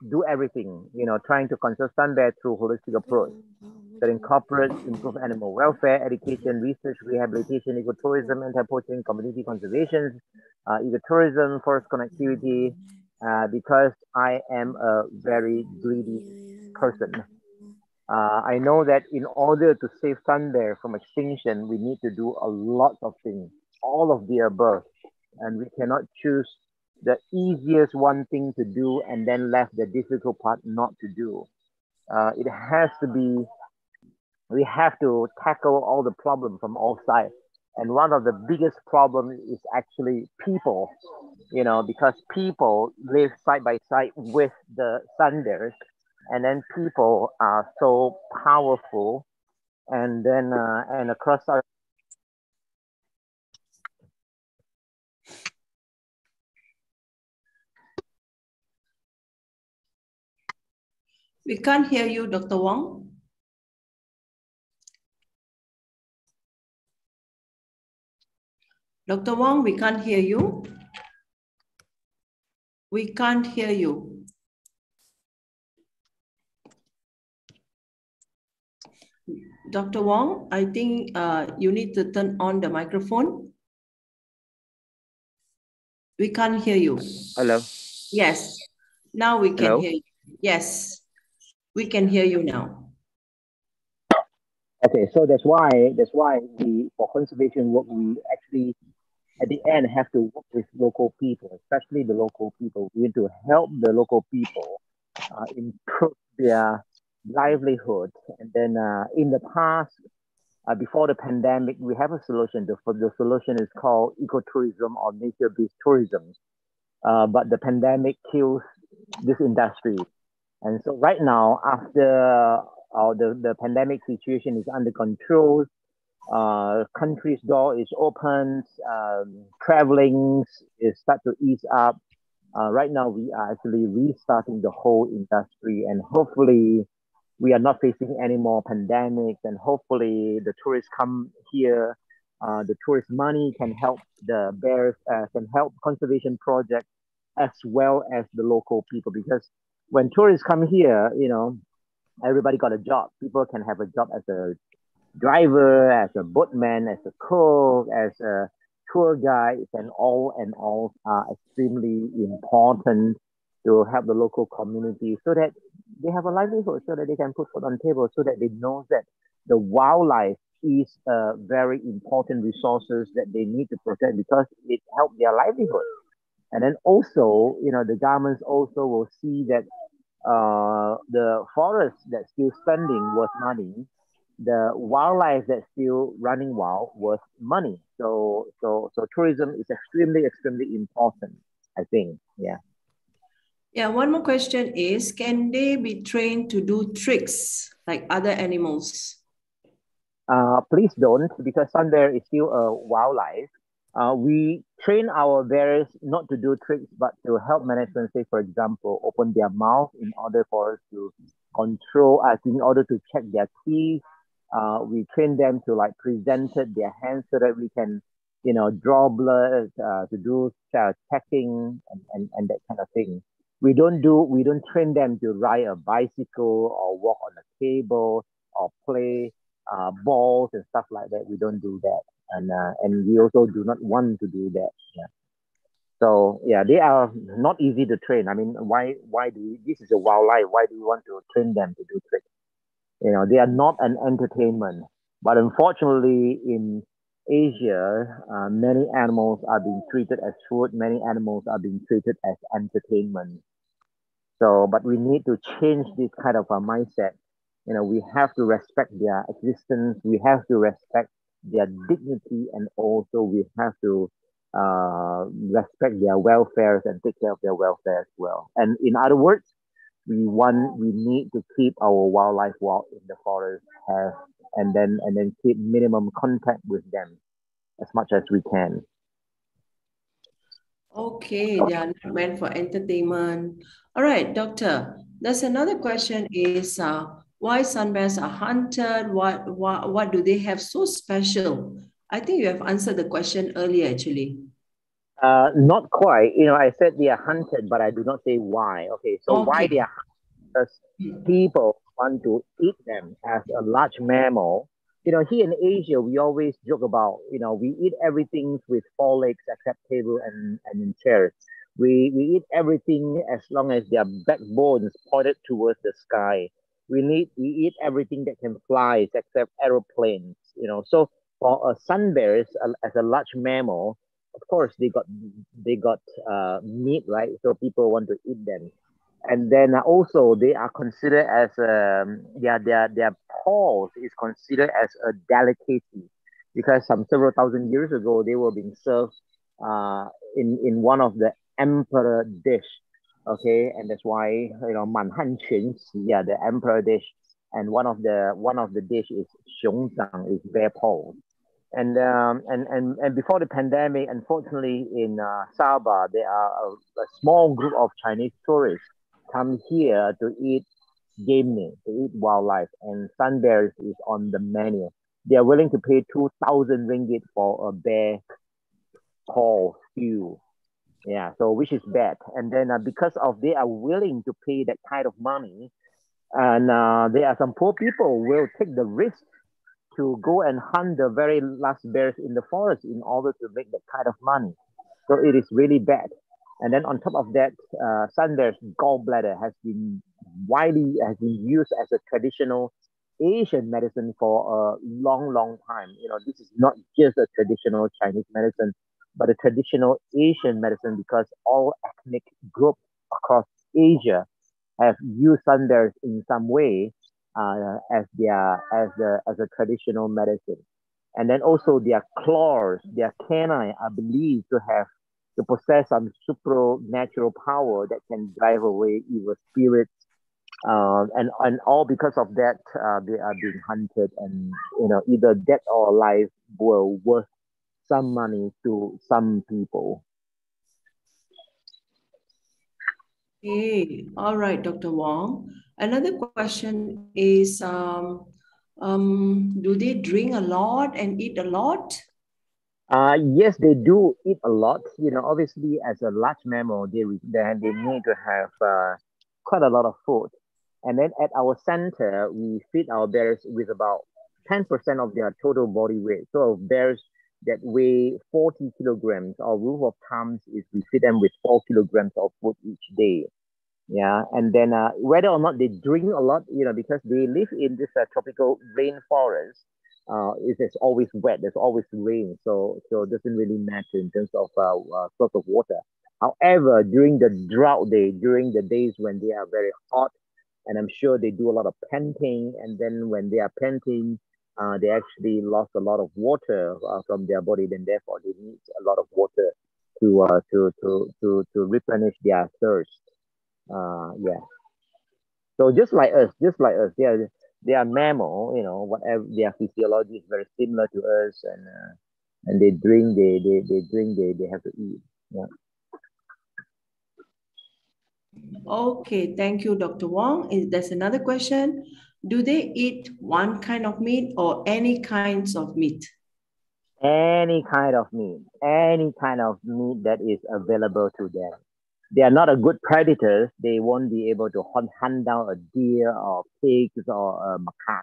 do everything, you know, trying to conserve sun bear through holistic approach that incorporates improved animal welfare, education, research, rehabilitation, ecotourism, anti-poaching, community conservation, uh, ecotourism, forest connectivity, uh, because I am a very greedy person. Uh, I know that in order to save sun bear from extinction, we need to do a lot of things, all of the above, and we cannot choose the easiest one thing to do and then left the difficult part not to do. Uh, it has to be we have to tackle all the problems from all sides. And one of the biggest problems is actually people, you know, because people live side by side with the thunders, and then people are so powerful, and then uh, and across our We can't hear you, Dr. Wong. Dr. Wong, we can't hear you. We can't hear you. Dr. Wong, I think uh, you need to turn on the microphone. We can't hear you. hello. Yes, now we can Hello? hear you. Yes, we can hear you now. Okay, so that's why that's why we for conservation work we actually at the end have to work with local people, especially the local people. We need to help the local people uh, improve their livelihood. And then uh, in the past, uh, before the pandemic, we have a solution. The, the solution is called ecotourism or nature-based tourism. Uh, but the pandemic kills this industry. And so right now, after uh, the, the pandemic situation is under control, uh, country's door is open, um, traveling is start to ease up. Uh, right now, we are actually restarting the whole industry, and hopefully, we are not facing any more pandemics. And hopefully, the tourists come here. Uh, the tourist money can help the bears, uh, can help conservation projects as well as the local people. Because when tourists come here, you know, everybody got a job. People can have a job as a driver, as a boatman, as a cook, as a tour guide, and all and all are extremely important to help the local community so that they have a livelihood, so that they can put food on table, so that they know that the wildlife is a very important resources that they need to protect because it helps their livelihood. And then also, you know, the governments also will see that uh, the forest that's still spending worth money the wildlife that's still running wild was money. So so so tourism is extremely extremely important. I think. Yeah. Yeah. One more question is: Can they be trained to do tricks like other animals? Uh, please don't, because sun bear is still a wildlife. Uh, we train our bears not to do tricks, but to help management, say, for example, open their mouth in order for us to control us, in order to check their teeth. Uh, we train them to like present their hands so that we can, you know, draw blood, uh, to do uh, checking and, and, and that kind of thing. We don't do, we don't train them to ride a bicycle or walk on a table or play uh, balls and stuff like that. We don't do that and uh, and we also do not want to do that. Yeah. So yeah, they are not easy to train. I mean, why why do we, this is a wildlife? Why do we want to train them to do tricks? You know, they are not an entertainment. But unfortunately, in Asia, uh, many animals are being treated as food. Many animals are being treated as entertainment. So, but we need to change this kind of a mindset. You know, we have to respect their existence. We have to respect their dignity and also we have to uh, respect their welfare and take care of their welfare as well. And in other words, we want we need to keep our wildlife wild in the forest have and then and then keep minimum contact with them as much as we can. Okay, they are not meant for entertainment. All right, doctor. There's another question is uh, why sun bears are hunted, what, what, what do they have so special? I think you have answered the question earlier, actually. Uh, not quite. You know, I said they are hunted, but I do not say why. Okay, so okay. why they are hunted? Because people want to eat them as a large mammal. You know, here in Asia, we always joke about, you know, we eat everything with four legs except table and, and in chairs. We, we eat everything as long as their backbones pointed towards the sky we need we eat everything that can fly except aeroplanes you know. So for a sun bears as a large mammal of course they got they got uh, meat right? So people want to eat them. And then also they are considered as um, their their their paws is considered as a delicacy. Because some several thousand years ago they were being served uh, in in one of the emperor dish okay? And that's why you know manhan yeah the emperor dish and one of the one of the dish is xiongzhang is bear paw and um and and and before the pandemic unfortunately in uh, sabah there are a, a small group of chinese tourists come here to eat game meat to eat wildlife and sun bears is on the menu. They are willing to pay 2000 ringgit for a bear paw stew yeah, so which is bad. And then uh, because of they are willing to pay that kind of money, and uh, there are some poor people will take the risk to go and hunt the very last bears in the forest in order to make that kind of money. So it is really bad. And then on top of that, uh, sun bear's gallbladder has been widely has been used as a traditional Asian medicine for a long, long time. You know, this is not just a traditional Chinese medicine but the traditional Asian medicine because all ethnic groups across Asia have used sun in some way uh, as their as the as a traditional medicine. And then also their claws, their canine are believed to have to possess some supernatural power that can drive away evil spirits. Uh, and and all because of that, uh, they are being hunted, and you know either dead or alive were worth some money to some people. Okay, all right, Dr. Wong. Another question is, um, um, do they drink a lot and eat a lot? Uh, yes, they do eat a lot. You know, obviously, as a large mammal, they they, they need to have uh, quite a lot of food. And then at our center, we feed our bears with about 10% of their total body weight. So bears that weigh 40 kilograms. Our rule of thumb is we feed them with four kilograms of food each day. Yeah, and then uh, whether or not they drink a lot, you know, because they live in this uh, tropical rainforest, uh, it's, always wet. There's always rain, so so it doesn't really matter in terms of uh, uh, source of water. However, during the drought day, during the days when they are very hot, and I'm sure they do a lot of panting, and then when they are panting, uh, they actually lost a lot of water uh, from their body, then therefore they need a lot of water to uh, to to to to replenish their thirst. Uh, yeah. So just like us, just like us, they are they are mammal. You know, whatever their physiology is very similar to us, and uh, and they drink, they they they drink, they they have to eat. Yeah. Okay, thank you, Dr. Wong. Is there's another question? Do they eat one kind of meat or any kinds of meat? Any kind of meat, any kind of meat that is available to them. They are not a good predators. They won't be able to hunt, hunt down a deer or pigs or a macaque.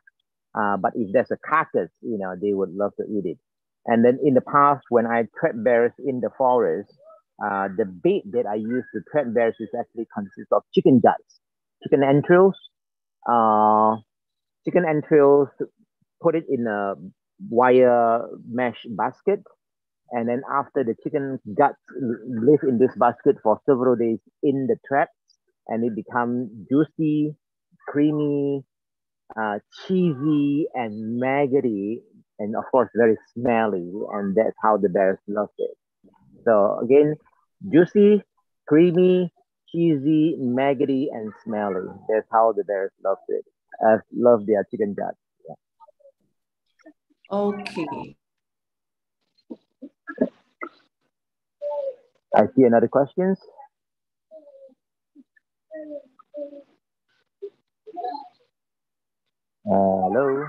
Uh, but if there's a carcass, you know, they would love to eat it. And then in the past, when I trap bears in the forest, uh, the bait that I use to trap bears is actually consists of chicken guts, chicken entrails, uh, chicken entrails, put it in a wire mesh basket. And then after the chicken guts live in this basket for several days in the trap, and it become juicy, creamy, uh, cheesy, and maggoty, and of course very smelly. And that's how the bears love it. So again, juicy, creamy, cheesy, maggoty, and smelly. That's how the bears love it. Uh, love their chicken guts. Yeah. Okay. I see another questions. Uh, hello.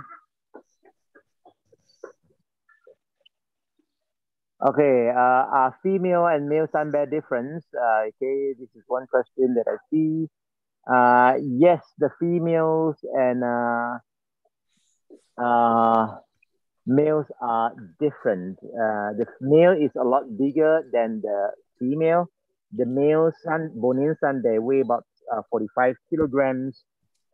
Okay, uh, are female and male sun bear difference? Uh, okay, this is one question that I see. Uh, yes, the females and uh, uh, males are different. Uh, the male is a lot bigger than the female. The male sun, Bornean sun, they weigh about uh, 45 kilograms,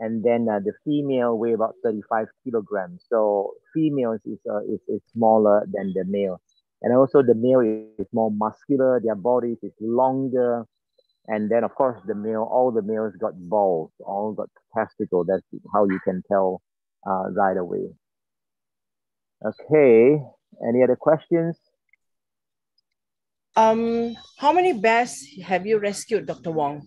and then uh, the female weigh about 35 kilograms. So females is, is, is smaller than the male. And also the male is more muscular, their bodies is longer. And then of course the male, all the males got balls, all got testicle. That's how you can tell uh, right away. Okay, any other questions? Um, how many bears have you rescued, Dr. Wong?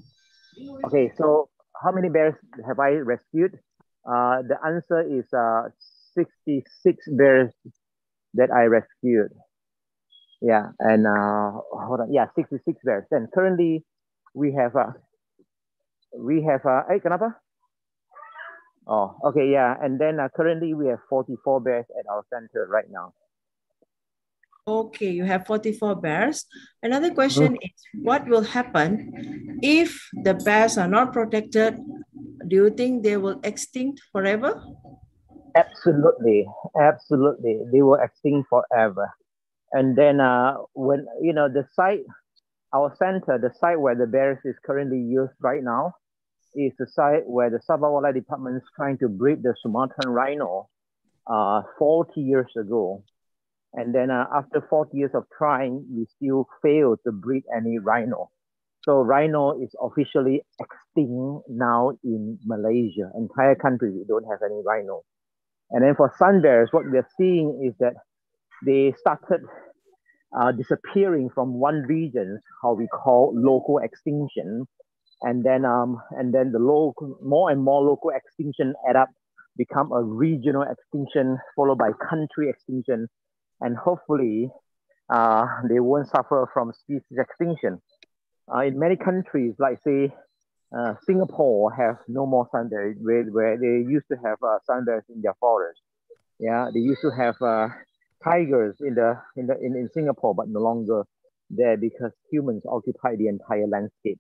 Okay, so how many bears have I rescued? Uh, the answer is uh, 66 bears that I rescued. Yeah, and uh, hold on, yeah, 66 bears. And currently we have, a, we have, a, hey, kenapa? Oh, okay, yeah. And then uh, currently we have 44 bears at our center right now. Okay, you have 44 bears. Another question is what will happen if the bears are not protected? Do you think they will extinct forever? Absolutely, absolutely. They will extinct forever. And then uh, when, you know, the site, our center, the site where the bears is currently used right now, is the site where the Wildlife Department is trying to breed the Sumatran rhino uh, 40 years ago. And then uh, after 40 years of trying, we still failed to breed any rhino. So rhino is officially extinct now in Malaysia. Entire country, we don't have any rhino. And then for sun bears, what we're seeing is that they started uh, disappearing from one region, how we call local extinction, and then um, and then the local more and more local extinction add up, become a regional extinction, followed by country extinction, and hopefully uh, they won't suffer from species extinction. Uh, in many countries, like say uh, Singapore, have no more sun bears, where, where they used to have uh, sun bears in their forest. Yeah, they used to have uh, tigers in the in the in, in Singapore, but no longer there because humans occupy the entire landscape.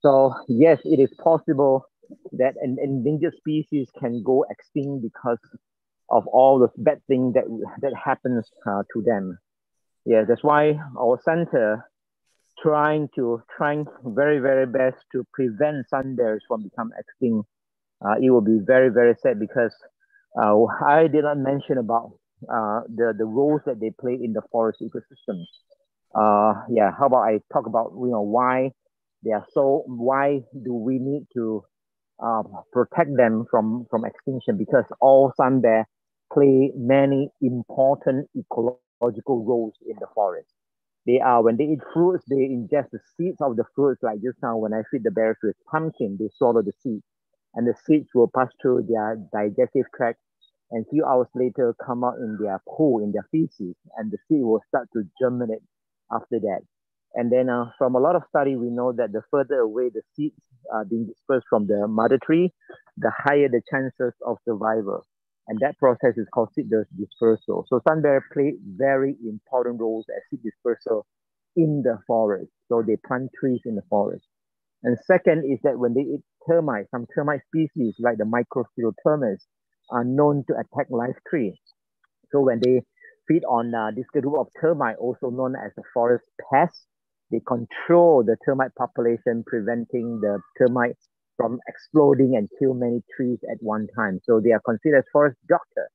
So yes, it is possible that an endangered species can go extinct because of all the bad things that that happens uh, to them. Yeah, that's why our center trying to trying very very best to prevent sun bears from become extinct. Uh, it will be very very sad because uh, I did not mention about uh, the the roles that they play in the forest ecosystem. Uh, yeah, how about I talk about you know why they are so why do we need to uh, protect them from from extinction because all sun bear play many important ecological roles in the forest. They are, when they eat fruits, they ingest the seeds of the fruits, like just now when I feed the bears with pumpkin, they swallow the seeds. And the seeds will pass through their digestive tract and a few hours later come out in their poo, in their feces, and the seed will start to germinate after that. And then uh, from a lot of study, we know that the further away the seeds are being dispersed from the mother tree, the higher the chances of survival. And that process is called seed dispersal. So sunbear play very important roles as seed dispersal in the forest. So they plant trees in the forest. And second is that when they eat termites, some termite species like the Microcerotermes are known to attack live trees. So when they feed on uh, this group of termite, also known as the forest pest, they control the termite population, preventing the termites from exploding and kill many trees at one time. So they are considered as forest doctor,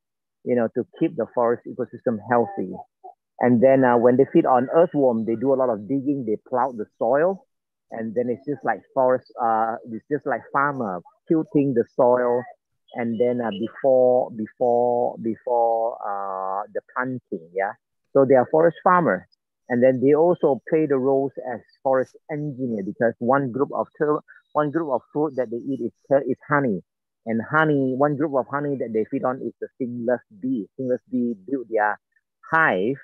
you know, to keep the forest ecosystem healthy. And then uh, when they feed on earthworm, they do a lot of digging. They plow the soil, and then it's just like forest. Uh, it's just like farmer tilting the soil, and then uh, before before before uh, the planting. Yeah, so they are forest farmers. And then they also play the roles as forest engineer because one group of ter- one group of food that they eat is, is honey. And honey, one group of honey that they feed on is the stingless bee. Stingless bee build their hive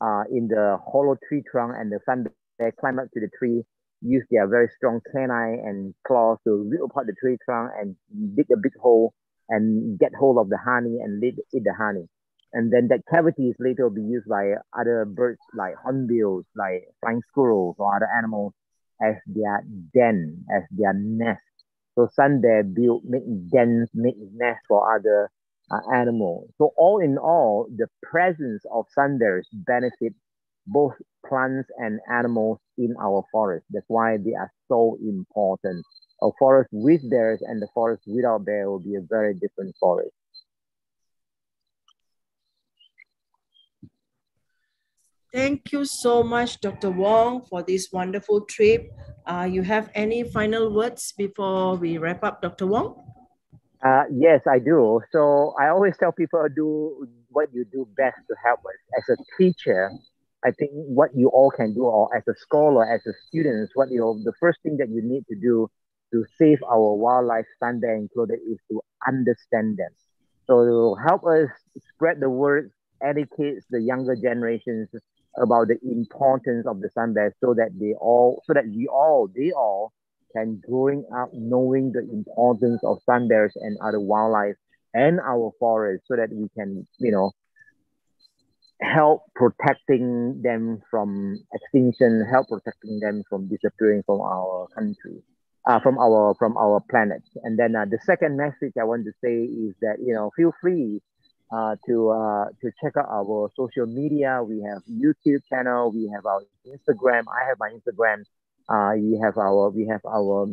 uh, in the hollow tree trunk and the sun they climb up to the tree, use their very strong canine and claws to rip apart the tree trunk and dig a big hole and get hold of the honey and eat, eat the honey. And then that cavity is later be used by other birds like hornbills, like flying squirrels or other animals as their den, as their nest. So sunbear build, make dens, make nests for other uh, animals. So all in all, the presence of sunbears benefit both plants and animals in our forest. That's why they are so important. A forest with bears and the forest without bear will be a very different forest. Thank you so much, Dr. Wong, for this wonderful trip. Uh, you have any final words before we wrap up, Dr. Wong? Uh, yes, I do. So I always tell people do what you do best to help us. As a teacher, I think what you all can do, or as a scholar, as a student, what you the first thing that you need to do to save our wildlife sunbear included is to understand them. So to help us spread the word, educate the younger generations about the importance of the sunbear so that they all so that we all they all can growing up knowing the importance of sunbears and other wildlife and our forests so that we can you know help protecting them from extinction help protecting them from disappearing from our country uh, from our from our planet and then uh, the second message i want to say is that you know feel free uh, to uh, to check out our social media. We have YouTube channel. We have our Instagram. I have my Instagram. Uh, we have our we have our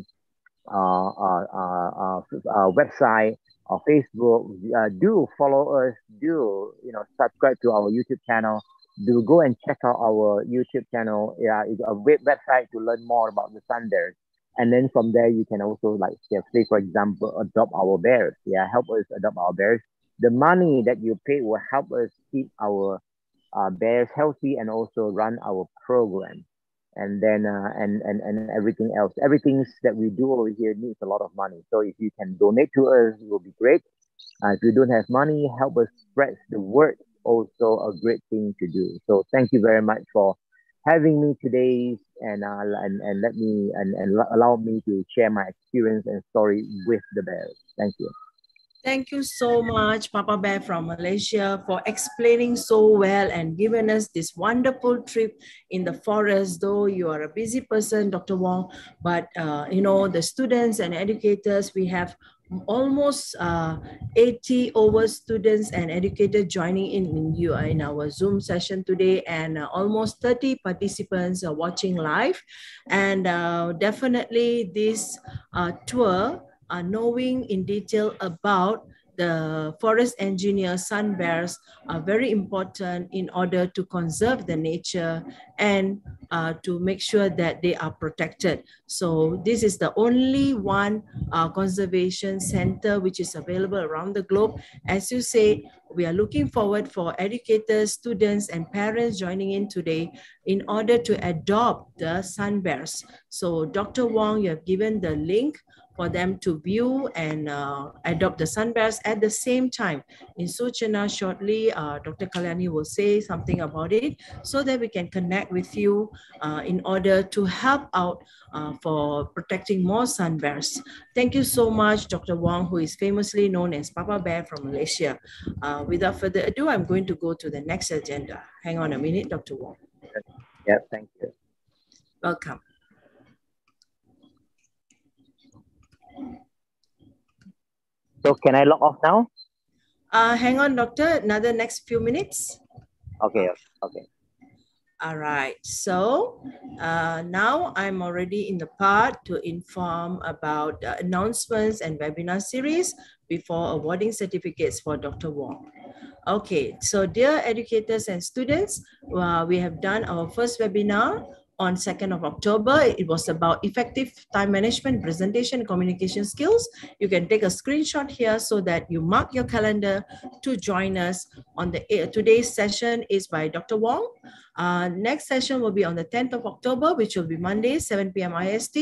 uh, uh, uh, uh, website or Facebook. Uh, do follow us. Do you know subscribe to our YouTube channel. Do go and check out our YouTube channel. Yeah, it's a web website to learn more about the sunbears. And then from there, you can also like say, for example, adopt our bears. Yeah, help us adopt our bears. The money that you pay will help us keep our uh, bears healthy and also run our program. And then uh, and, and and everything else. Everything that we do over here needs a lot of money. So if you can donate to us it will be great. Uh, if you don't have money help us spread the word. Also a great thing to do. So thank you very much for having me today and uh, and, and let me and, and allow me to share my experience and story with the bears thank you Thank you so much, Papa Bear from Malaysia, for explaining so well and giving us this wonderful trip in the forest. Though you are a busy person, Dr. Wong, but uh, you know the students and educators, we have almost uh, 80 over students and educators joining in in, you, in our Zoom session today, and uh, almost 30 participants are watching live. And uh, definitely this uh, tour uh, knowing in detail about the forest engineer sun bears are very important in order to conserve the nature and uh, to make sure that they are protected. So this is the only one uh, conservation center which is available around the globe. As you say, we are looking forward for educators, students, and parents joining in today in order to adopt the sun bears. So Dr. Wong, you have given the link for them to view and uh, adopt the sun bears at the same time. In Suchana shortly, uh, Dr. Kalyani will say something about it so that we can connect with you uh, in order to help out uh, for protecting more sun bears. Thank you so much, Dr. Wong, who is famously known as Papa Bear from Malaysia. Uh, without further ado, I'm going to go to the next agenda. Hang on a minute, Dr. Wong. Yeah, thank you. Welcome. So can I log off now? Uh, hang on, doctor, another next few minutes. Okay, okay. All right, so uh, now I'm already in the part to inform about uh, announcements and webinar series before awarding certificates for Dr. Wong. Okay, so dear educators and students, uh, we have done our first webinar on 2nd of October. It was about effective time management, presentation, communication skills. You can take a screenshot here so that you mark your calendar to join us on the uh, today's session is by Dr. Wong. Uh, next session will be on the 10th of October, which will be Monday, 7 p.m. IST.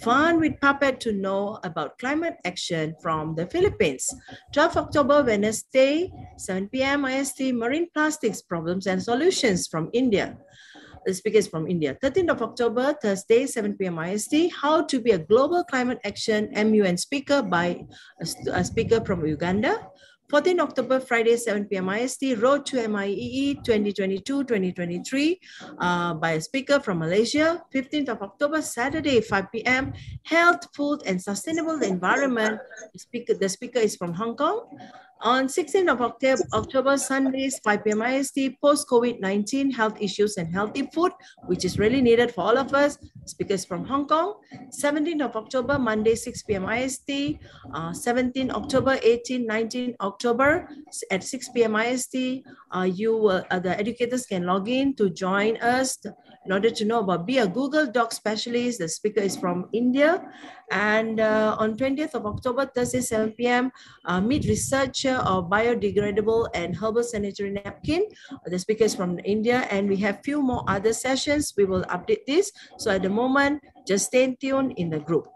Fun with Puppet to know about climate action from the Philippines. 12th October, Wednesday, 7 p.m. IST, marine plastics problems and solutions from India speakers from India. 13th of October, Thursday, 7 p.m. IST, How to be a Global Climate Action MUN speaker by a, a speaker from Uganda. 14 October, Friday, 7 p.m. IST, Road to MIEE 2022-2023 uh, by a speaker from Malaysia. 15th of October, Saturday, 5 p.m., Health, Food, and Sustainable Environment. The speaker, the speaker is from Hong Kong. On 16th of October, October Sundays, 5 p.m. IST, post-COVID-19 health issues and healthy food, which is really needed for all of us. Speakers from Hong Kong. 17th of October, Monday, 6 p.m. IST. Uh, 17 October, 18, 19 October at 6 p.m. IST. Uh, you uh, the educators can log in to join us in order to know about be a Google Doc specialist. The speaker is from India. And uh, on 20th of October, Thursday, 7 p.m., uh, meet researcher of biodegradable and herbal sanitary napkin. The speaker is from India, and we have few more other sessions. We will update this. So at the moment, just stay tuned in the group.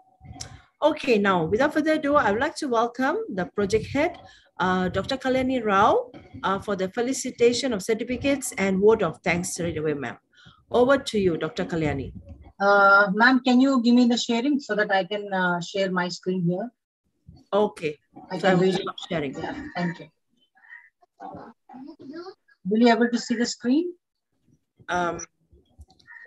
Okay, now without further ado, I would like to welcome the project head, uh, Dr. Kalyani Rao, uh, for the felicitation of certificates and word of thanks straight away, ma'am. Over to you, Dr. Kalyani. Uh, ma'am, can you give me the sharing so that I can uh, share my screen here? Okay. I so I will stop sharing. Yeah, thank you. Will you able to see the screen? Um,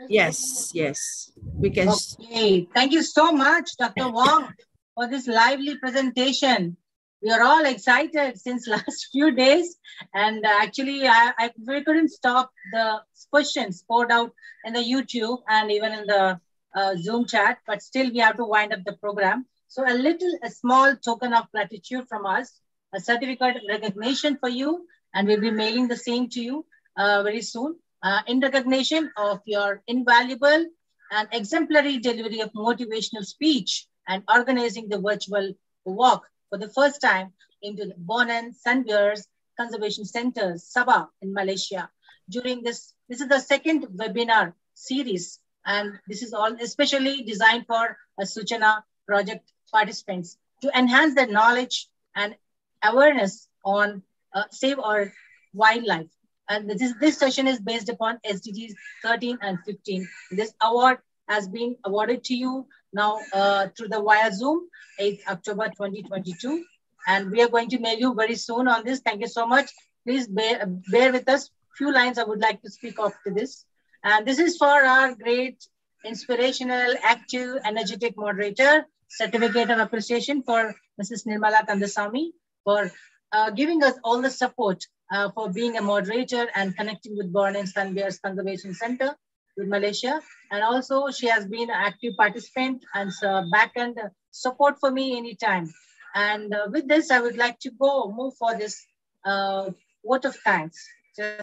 yes, yes. We can. Okay, thank you so much, Dr. Wong, for this lively presentation. We are all excited since last few days, and uh, actually, I, I we couldn't stop the questions poured out in the YouTube and even in the uh, Zoom chat, but still we have to wind up the program. So a little, a small token of gratitude from us, a certificate of recognition for you, and we'll be mailing the same to you uh, very soon uh, in recognition of your invaluable and exemplary delivery of motivational speech and organizing the virtual walk for the first time into the Bornean Sunbears Conservation Centers, Sabah in Malaysia. During this, this is the second webinar series, and this is all especially designed for a Suchana project participants to enhance their knowledge and awareness on uh, save our wildlife. And this, this session is based upon SDGs 13 and 15. This award has been awarded to you now uh, through the via Zoom, 8th October 2022. And we are going to mail you very soon on this. Thank you so much. Please bear, bear with us. Few lines I would like to speak of to this. And this is for our great, inspirational, active, energetic moderator, certificate of appreciation for Mrs. Nirmala Kandasamy for uh, giving us all the support uh, for being a moderator and connecting with Bornean Sun Bears Conservation Center with Malaysia. And also she has been an active participant and uh, back end support for me anytime. And uh, with this, I would like to go move for this uh, vote of thanks. Just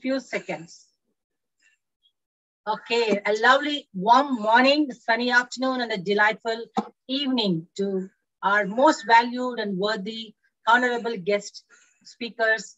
few seconds. Okay, a lovely warm morning, sunny afternoon, and a delightful evening to our most valued and worthy honorable guest speakers,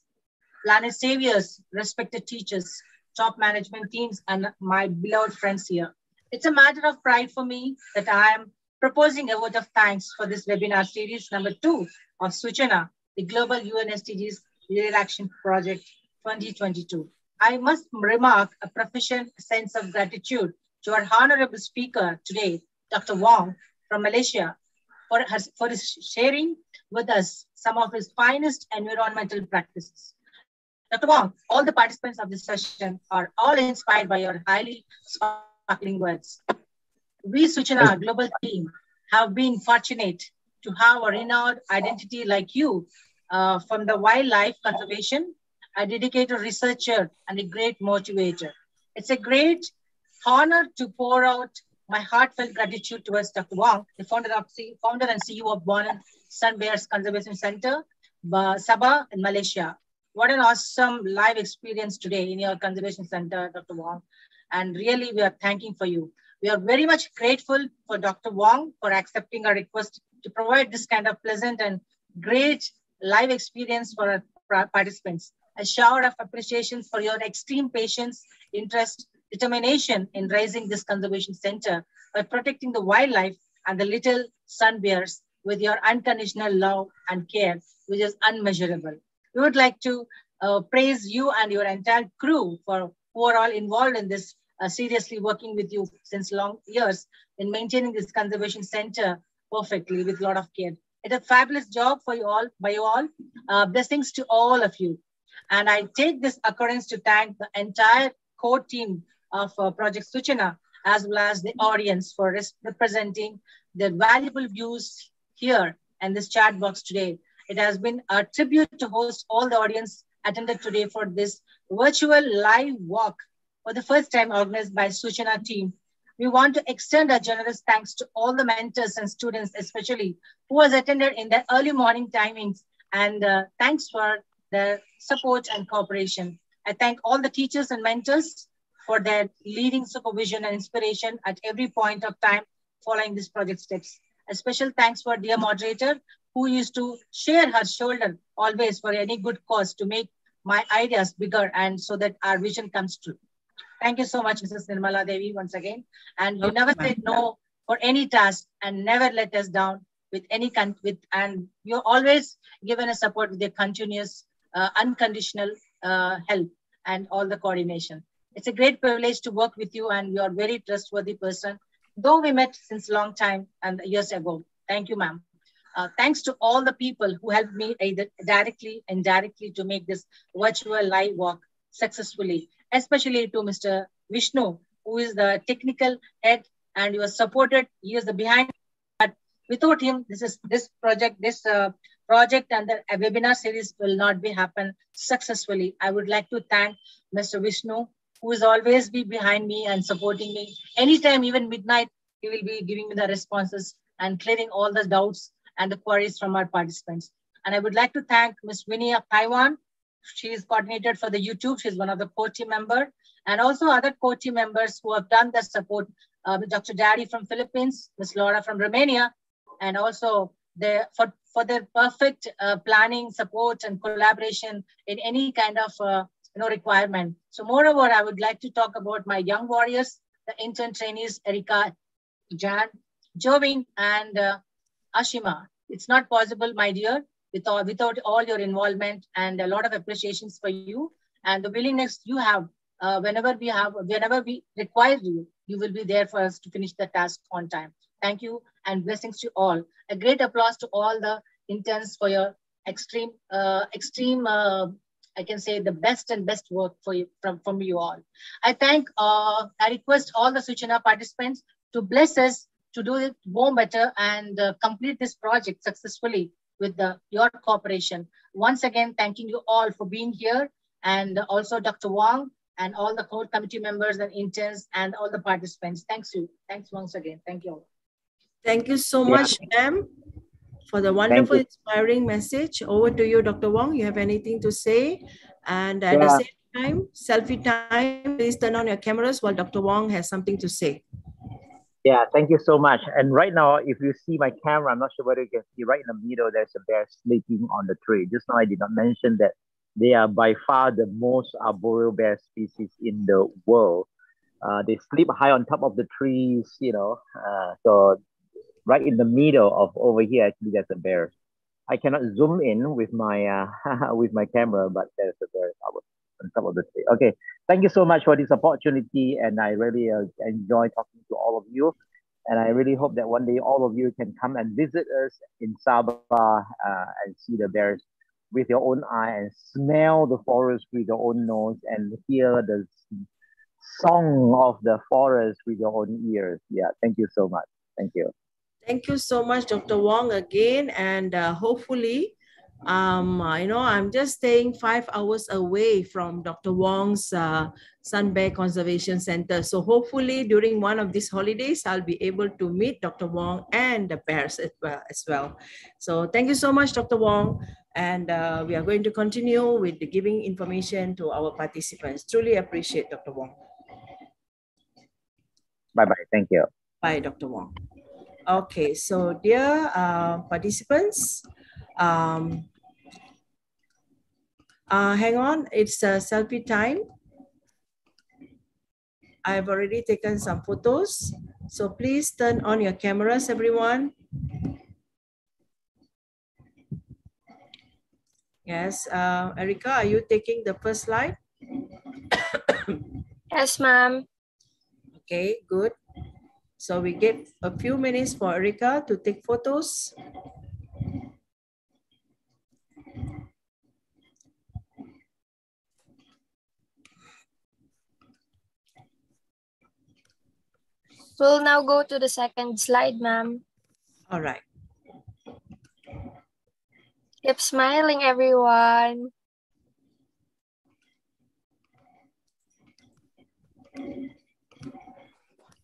planet saviors, respected teachers, top management teams, and my beloved friends here. It's a matter of pride for me that I am proposing a vote of thanks for this webinar series number two of Suchana, the Global UN SDGs Real Action Project 2022. I must remark a proficient sense of gratitude to our honorable speaker today, Dr. Wong from Malaysia, for, his, for his sharing with us some of his finest environmental practices. Dr. Wong, all the participants of this session are all inspired by your highly sparkling words. We, Suchana global team, have been fortunate to have a renowned identity like you uh, from the wildlife conservation, a dedicated researcher, and a great motivator. It's a great honor to pour out my heartfelt gratitude towards Dr. Wong, the founder, of, founder and CEO of Born Sun Bears Conservation Center, Sabah in Malaysia. What an awesome live experience today in your conservation center, Dr. Wong. And really, we are thanking for you. We are very much grateful for Dr. Wong for accepting our request to provide this kind of pleasant and great live experience for our participants. A shower of appreciation for your extreme patience, interest, determination in raising this conservation center by protecting the wildlife and the little sun bears with your unconditional love and care, which is unmeasurable. We would like to uh, praise you and your entire crew for who are all involved in this, uh, seriously working with you since long years in maintaining this conservation center perfectly with a lot of care. It's a fabulous job for you all, by you all. Uh, blessings to all of you. And I take this occurrence to thank the entire core team of uh, Project Suchana, as well as the audience for representing their valuable views here in this chat box today. It has been a tribute to host all the audience attended today for this virtual live walk for the first time organized by Suchana team. We want to extend our generous thanks to all the mentors and students, especially who has attended in the early morning timings. And uh, thanks for their support and cooperation. I thank all the teachers and mentors for their leading supervision and inspiration at every point of time following this project steps. A special thanks for dear moderator who used to share her shoulder always for any good cause to make my ideas bigger and so that our vision comes true. Thank you so much, Mrs. Nirmala Devi, once again. And you never said no for any task and never let us down with any con with and you're always given us support with your continuous uh, unconditional uh, help and all the coordination. It's a great privilege to work with you and you're a very trustworthy person, though we met since long time and years ago. Thank you, ma'am. Uh, thanks to all the people who helped me either directly and indirectly to make this virtual live walk successfully, especially to Mr. Vishnu, who is the technical head and he was supported. He is the behind, but without him, this is this project, this uh, project and the webinar series will not be happen successfully. I would like to thank Mr. Vishnu who is always be behind me and supporting me. Anytime, even midnight, he will be giving me the responses and clearing all the doubts and the queries from our participants. And I would like to thank Ms. Winnie of Taiwan. She is coordinated for the YouTube. She's one of the core team member and also other core team members who have done the support. Uh, Dr. Daddy from Philippines, Ms. Laura from Romania, and also the, for, for their perfect uh, planning, support, and collaboration in any kind of uh, you know, requirement. So moreover, I would like to talk about my young warriors, the intern trainees, Erika, Jan, Jovin, and uh, Ashima. It's not possible, my dear, without, without all your involvement and a lot of appreciations for you and the willingness you have uh, whenever we have, whenever we require you, you will be there for us to finish the task on time. Thank you and blessings to all. A great applause to all the interns for your extreme, uh, extreme uh, I can say the best and best work for you from, from you all. I thank, uh, I request all the Suchana participants to bless us to do it more better and uh, complete this project successfully with the, your cooperation. Once again, thanking you all for being here and also Dr. Wong and all the core committee members and interns and all the participants. Thanks you. Thanks once again. Thank you all. Thank you so much, ma'am for the wonderful, inspiring message. Over to you, Dr. Wong. You have anything to say? And at yeah. the same time, selfie time, please turn on your cameras while Dr. Wong has something to say. Yeah, thank you so much. And right now, if you see my camera, I'm not sure whether you can see right in the middle, there's a bear sleeping on the tree. Just now, I did not mention that they are by far the most arboreal bear species in the world. Uh, they sleep high on top of the trees, you know. Uh, so right in the middle of over here, actually, there's a bear. I cannot zoom in with my uh, with my camera, but there's a bear on top of the. Okay, thank you so much for this opportunity, and I really uh, enjoy talking to all of you. And I really hope that one day all of you can come and visit us in Sabah uh, and see the bears with your own eye and smell the forest with your own nose and hear the song of the forest with your own ears. Yeah, thank you so much. Thank you. Thank you so much, Dr. Wong, again. And uh, hopefully, um, you know, I'm just staying five hours away from Dr. Wong's uh, Sun Bear Conservation Center. So hopefully during one of these holidays, I'll be able to meet Dr. Wong and the bears as well. As well. So thank you so much, Dr. Wong. And uh, we are going to continue with the giving information to our participants. Truly appreciate Dr. Wong. Bye-bye. Thank you. Bye, Dr. Wong. Okay, so dear uh, participants, um, uh, hang on, it's a selfie time. I've already taken some photos. So please turn on your cameras, everyone. Yes, uh, Erica, are you taking the first slide? yes, ma'am. Okay, good. So we give a few minutes for Erica to take photos. We'll now go to the second slide, ma'am. All right. Keep smiling, everyone.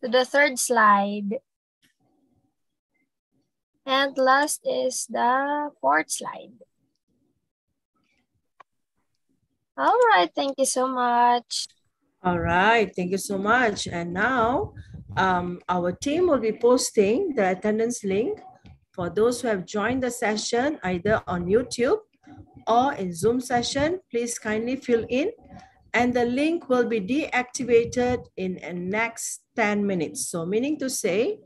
to the third slide. And last is the fourth slide. All right, thank you so much. All right, thank you so much. And now um, our team will be posting the attendance link for those who have joined the session either on YouTube or in Zoom session. Please kindly fill in and the link will be deactivated in the next 10 minutes. So meaning to say,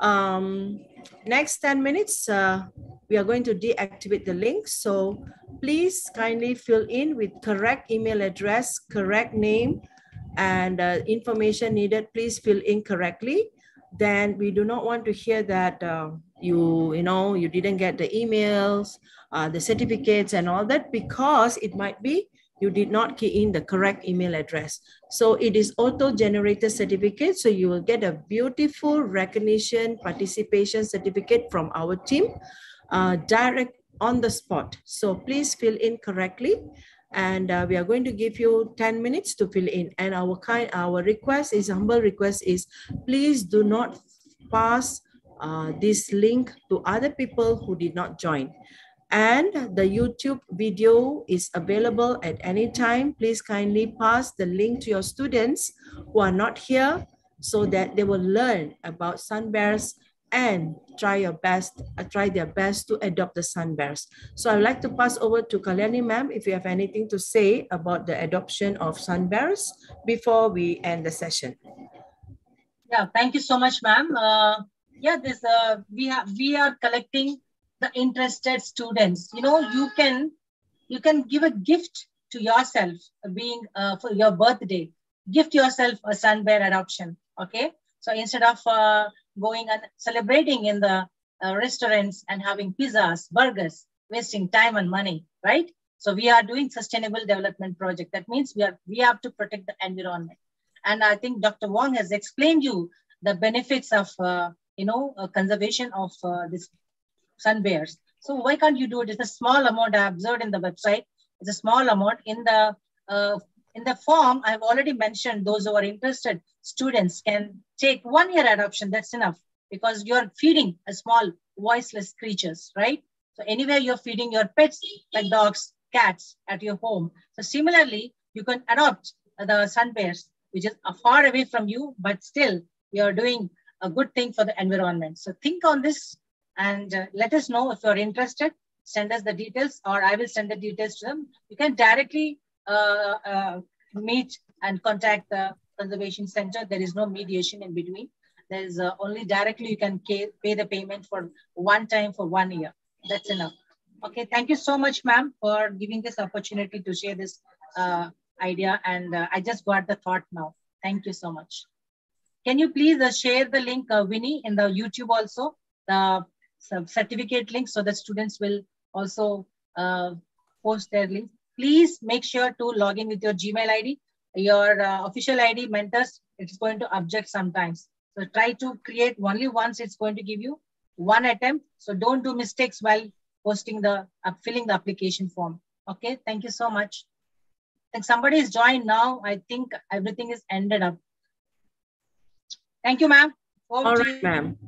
um, next 10 minutes, uh, we are going to deactivate the link. So please kindly fill in with correct email address, correct name, and uh, information needed, please fill in correctly. Then we do not want to hear that uh, you, you know, you didn't get the emails, uh, the certificates and all that because it might be you did not key in the correct email address. So it is auto-generated certificate. So you will get a beautiful recognition participation certificate from our team uh, direct on the spot. So please fill in correctly. And uh, we are going to give you 10 minutes to fill in. And our kind, our request is, humble request is, please do not pass uh, this link to other people who did not join and the YouTube video is available at any time. Please kindly pass the link to your students who are not here so that they will learn about sun bears and try your best, uh, try their best to adopt the sun bears. So I'd like to pass over to Kalyani ma'am if you have anything to say about the adoption of sun bears before we end the session. Yeah, thank you so much, ma'am. Uh, yeah, this uh, we have we are collecting the interested students you know you can you can give a gift to yourself being uh, for your birthday gift yourself a sun bear adoption okay so instead of uh, going and celebrating in the uh, restaurants and having pizzas burgers wasting time and money right so we are doing sustainable development project that means we are we have to protect the environment and i think dr wong has explained you the benefits of uh, you know conservation of uh, this sun bears. So why can't you do it? It's a small amount I observed in the website. It's a small amount. In the uh, in the form, I've already mentioned those who are interested, students can take one year adoption. That's enough because you're feeding a small voiceless creatures, right? So anywhere you're feeding your pets, like dogs, cats at your home. So similarly, you can adopt the sun bears, which is far away from you, but still you're doing a good thing for the environment. So think on this and uh, let us know if you're interested. Send us the details or I will send the details to them. You can directly uh, uh, meet and contact the conservation center. There is no mediation in between. There's uh, only directly you can pay, the payment for one time for one year. That's enough. Okay, thank you so much, ma'am, for giving this opportunity to share this uh, idea. And uh, I just got the thought now. Thank you so much. Can you please uh, share the link, uh, Winnie, in the YouTube also, the certificate link so that students will also uh, post their link. Please make sure to log in with your Gmail ID. Your uh, official ID mentors, it's going to object sometimes. So try to create only once it's going to give you one attempt. So don't do mistakes while posting the, uh, filling the application form. Okay, thank you so much. And somebody is joined now. I think everything is ended up. Thank you, ma'am. All right, ma'am.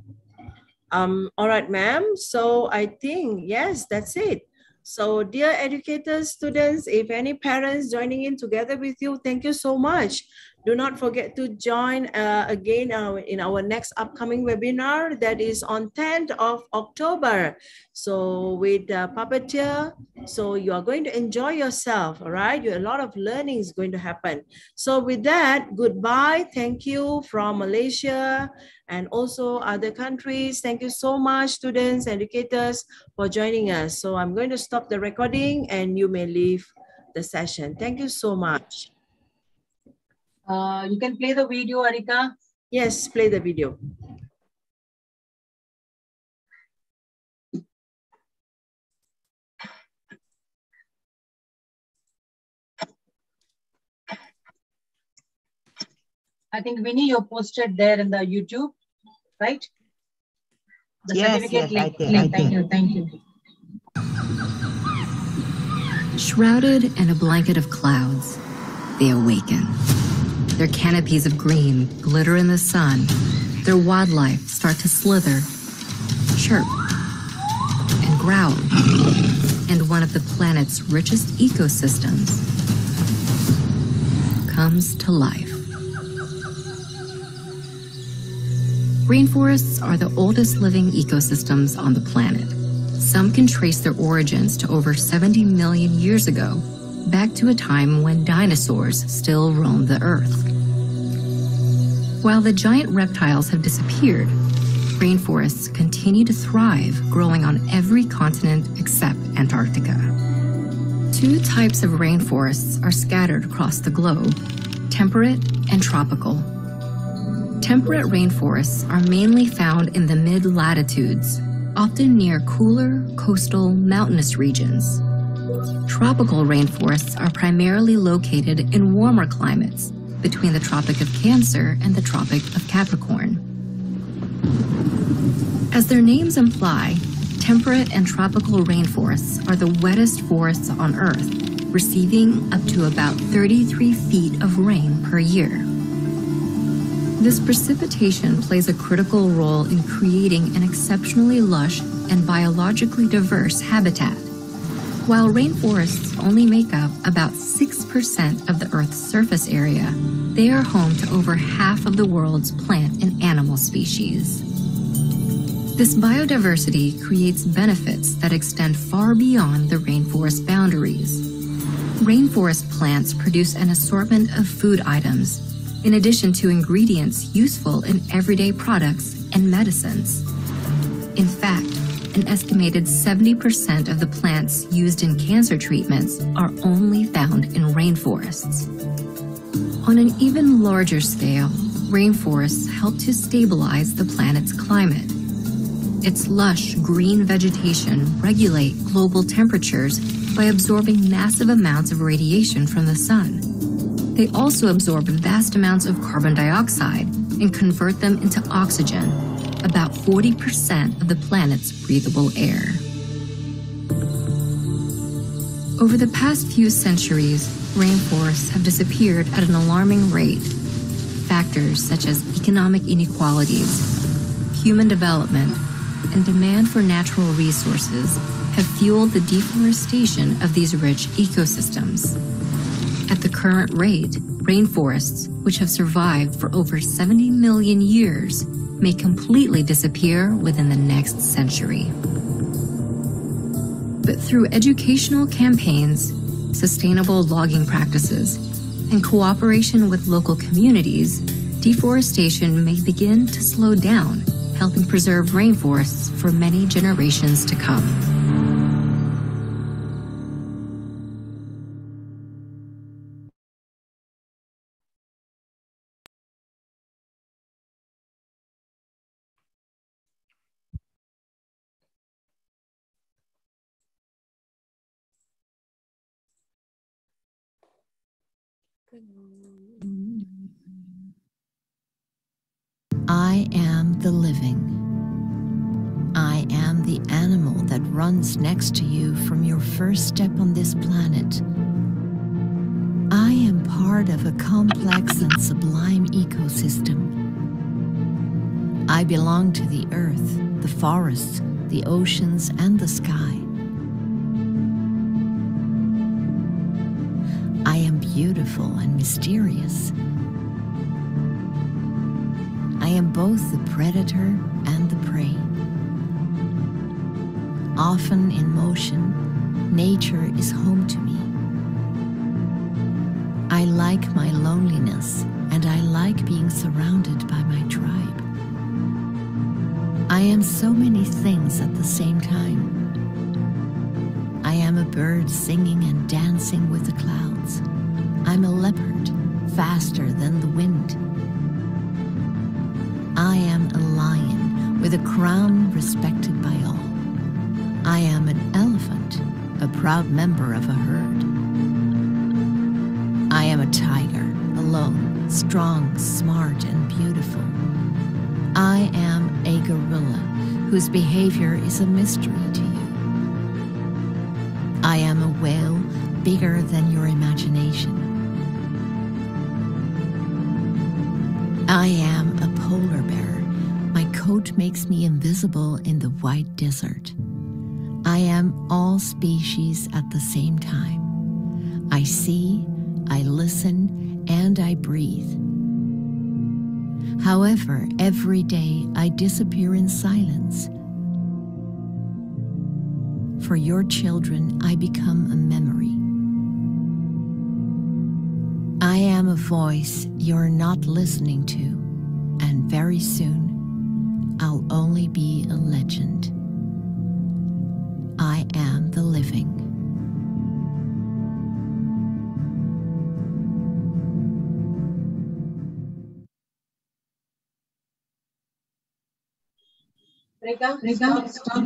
Um, all right, ma'am. So I think, yes, that's it. So dear educators, students, if any parents joining in together with you, thank you so much. Do not forget to join uh, again uh, in our next upcoming webinar that is on 10th of October. So with uh, Puppeteer, so you are going to enjoy yourself, all right? You, a lot of learning is going to happen. So with that, goodbye. Thank you from Malaysia and also other countries. Thank you so much, students, educators, for joining us. So I'm going to stop the recording and you may leave the session. Thank you so much. Uh, you can play the video, Arika. Yes, play the video. I think Winnie, you posted there in the YouTube, right? The yes, certificate yes, link. Link. Thank you, thank you. Shrouded in a blanket of clouds, they awaken. Their canopies of green glitter in the sun. Their wildlife start to slither, chirp, and growl. And one of the planet's richest ecosystems comes to life. Rainforests are the oldest living ecosystems on the planet. Some can trace their origins to over 70 million years ago, back to a time when dinosaurs still roamed the Earth. While the giant reptiles have disappeared, rainforests continue to thrive, growing on every continent except Antarctica. Two types of rainforests are scattered across the globe temperate and tropical. Temperate rainforests are mainly found in the mid latitudes, often near cooler, coastal, mountainous regions. Tropical rainforests are primarily located in warmer climates between the Tropic of Cancer and the Tropic of Capricorn. As their names imply, temperate and tropical rainforests are the wettest forests on Earth, receiving up to about 33 feet of rain per year. This precipitation plays a critical role in creating an exceptionally lush and biologically diverse habitat. While rainforests only make up about 6% of the Earth's surface area, they are home to over half of the world's plant and animal species. This biodiversity creates benefits that extend far beyond the rainforest boundaries. Rainforest plants produce an assortment of food items, in addition to ingredients useful in everyday products and medicines. In fact, an estimated 70% of the plants used in cancer treatments are only found in rainforests. On an even larger scale, rainforests help to stabilize the planet's climate. Its lush green vegetation regulate global temperatures by absorbing massive amounts of radiation from the sun. They also absorb vast amounts of carbon dioxide and convert them into oxygen, about 40% of the planet's breathable air. Over the past few centuries, rainforests have disappeared at an alarming rate. Factors such as economic inequalities, human development, and demand for natural resources have fueled the deforestation of these rich ecosystems. At the current rate, rainforests, which have survived for over 70 million years, may completely disappear within the next century. But through educational campaigns, sustainable logging practices, and cooperation with local communities, deforestation may begin to slow down, helping preserve rainforests for many generations to come. I am the living. I am the animal that runs next to you from your first step on this planet. I am part of a complex and sublime ecosystem. I belong to the earth, the forests, the oceans, and the sky. Beautiful and mysterious. I am both the predator and the prey. Often in motion, nature is home to me. I like my loneliness and I like being surrounded by my tribe. I am so many things at the same time. I am a bird singing and dancing with the clouds. I'm a leopard, faster than the wind. I am a lion with a crown respected by all. I am an elephant, a proud member of a herd. I am a tiger, alone, strong, smart, and beautiful. I am a gorilla whose behavior is a mystery to you. I am a whale bigger than your imagination. Makes me invisible in the white desert. I am all species at the same time. I see, I listen, and I breathe. However, every day I disappear in silence. For your children, I become a memory. I am a voice you're not listening to, and very soon I'll only be a legend. I am the living. Stop.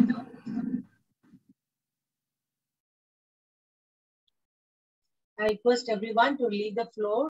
I request everyone to leave the floor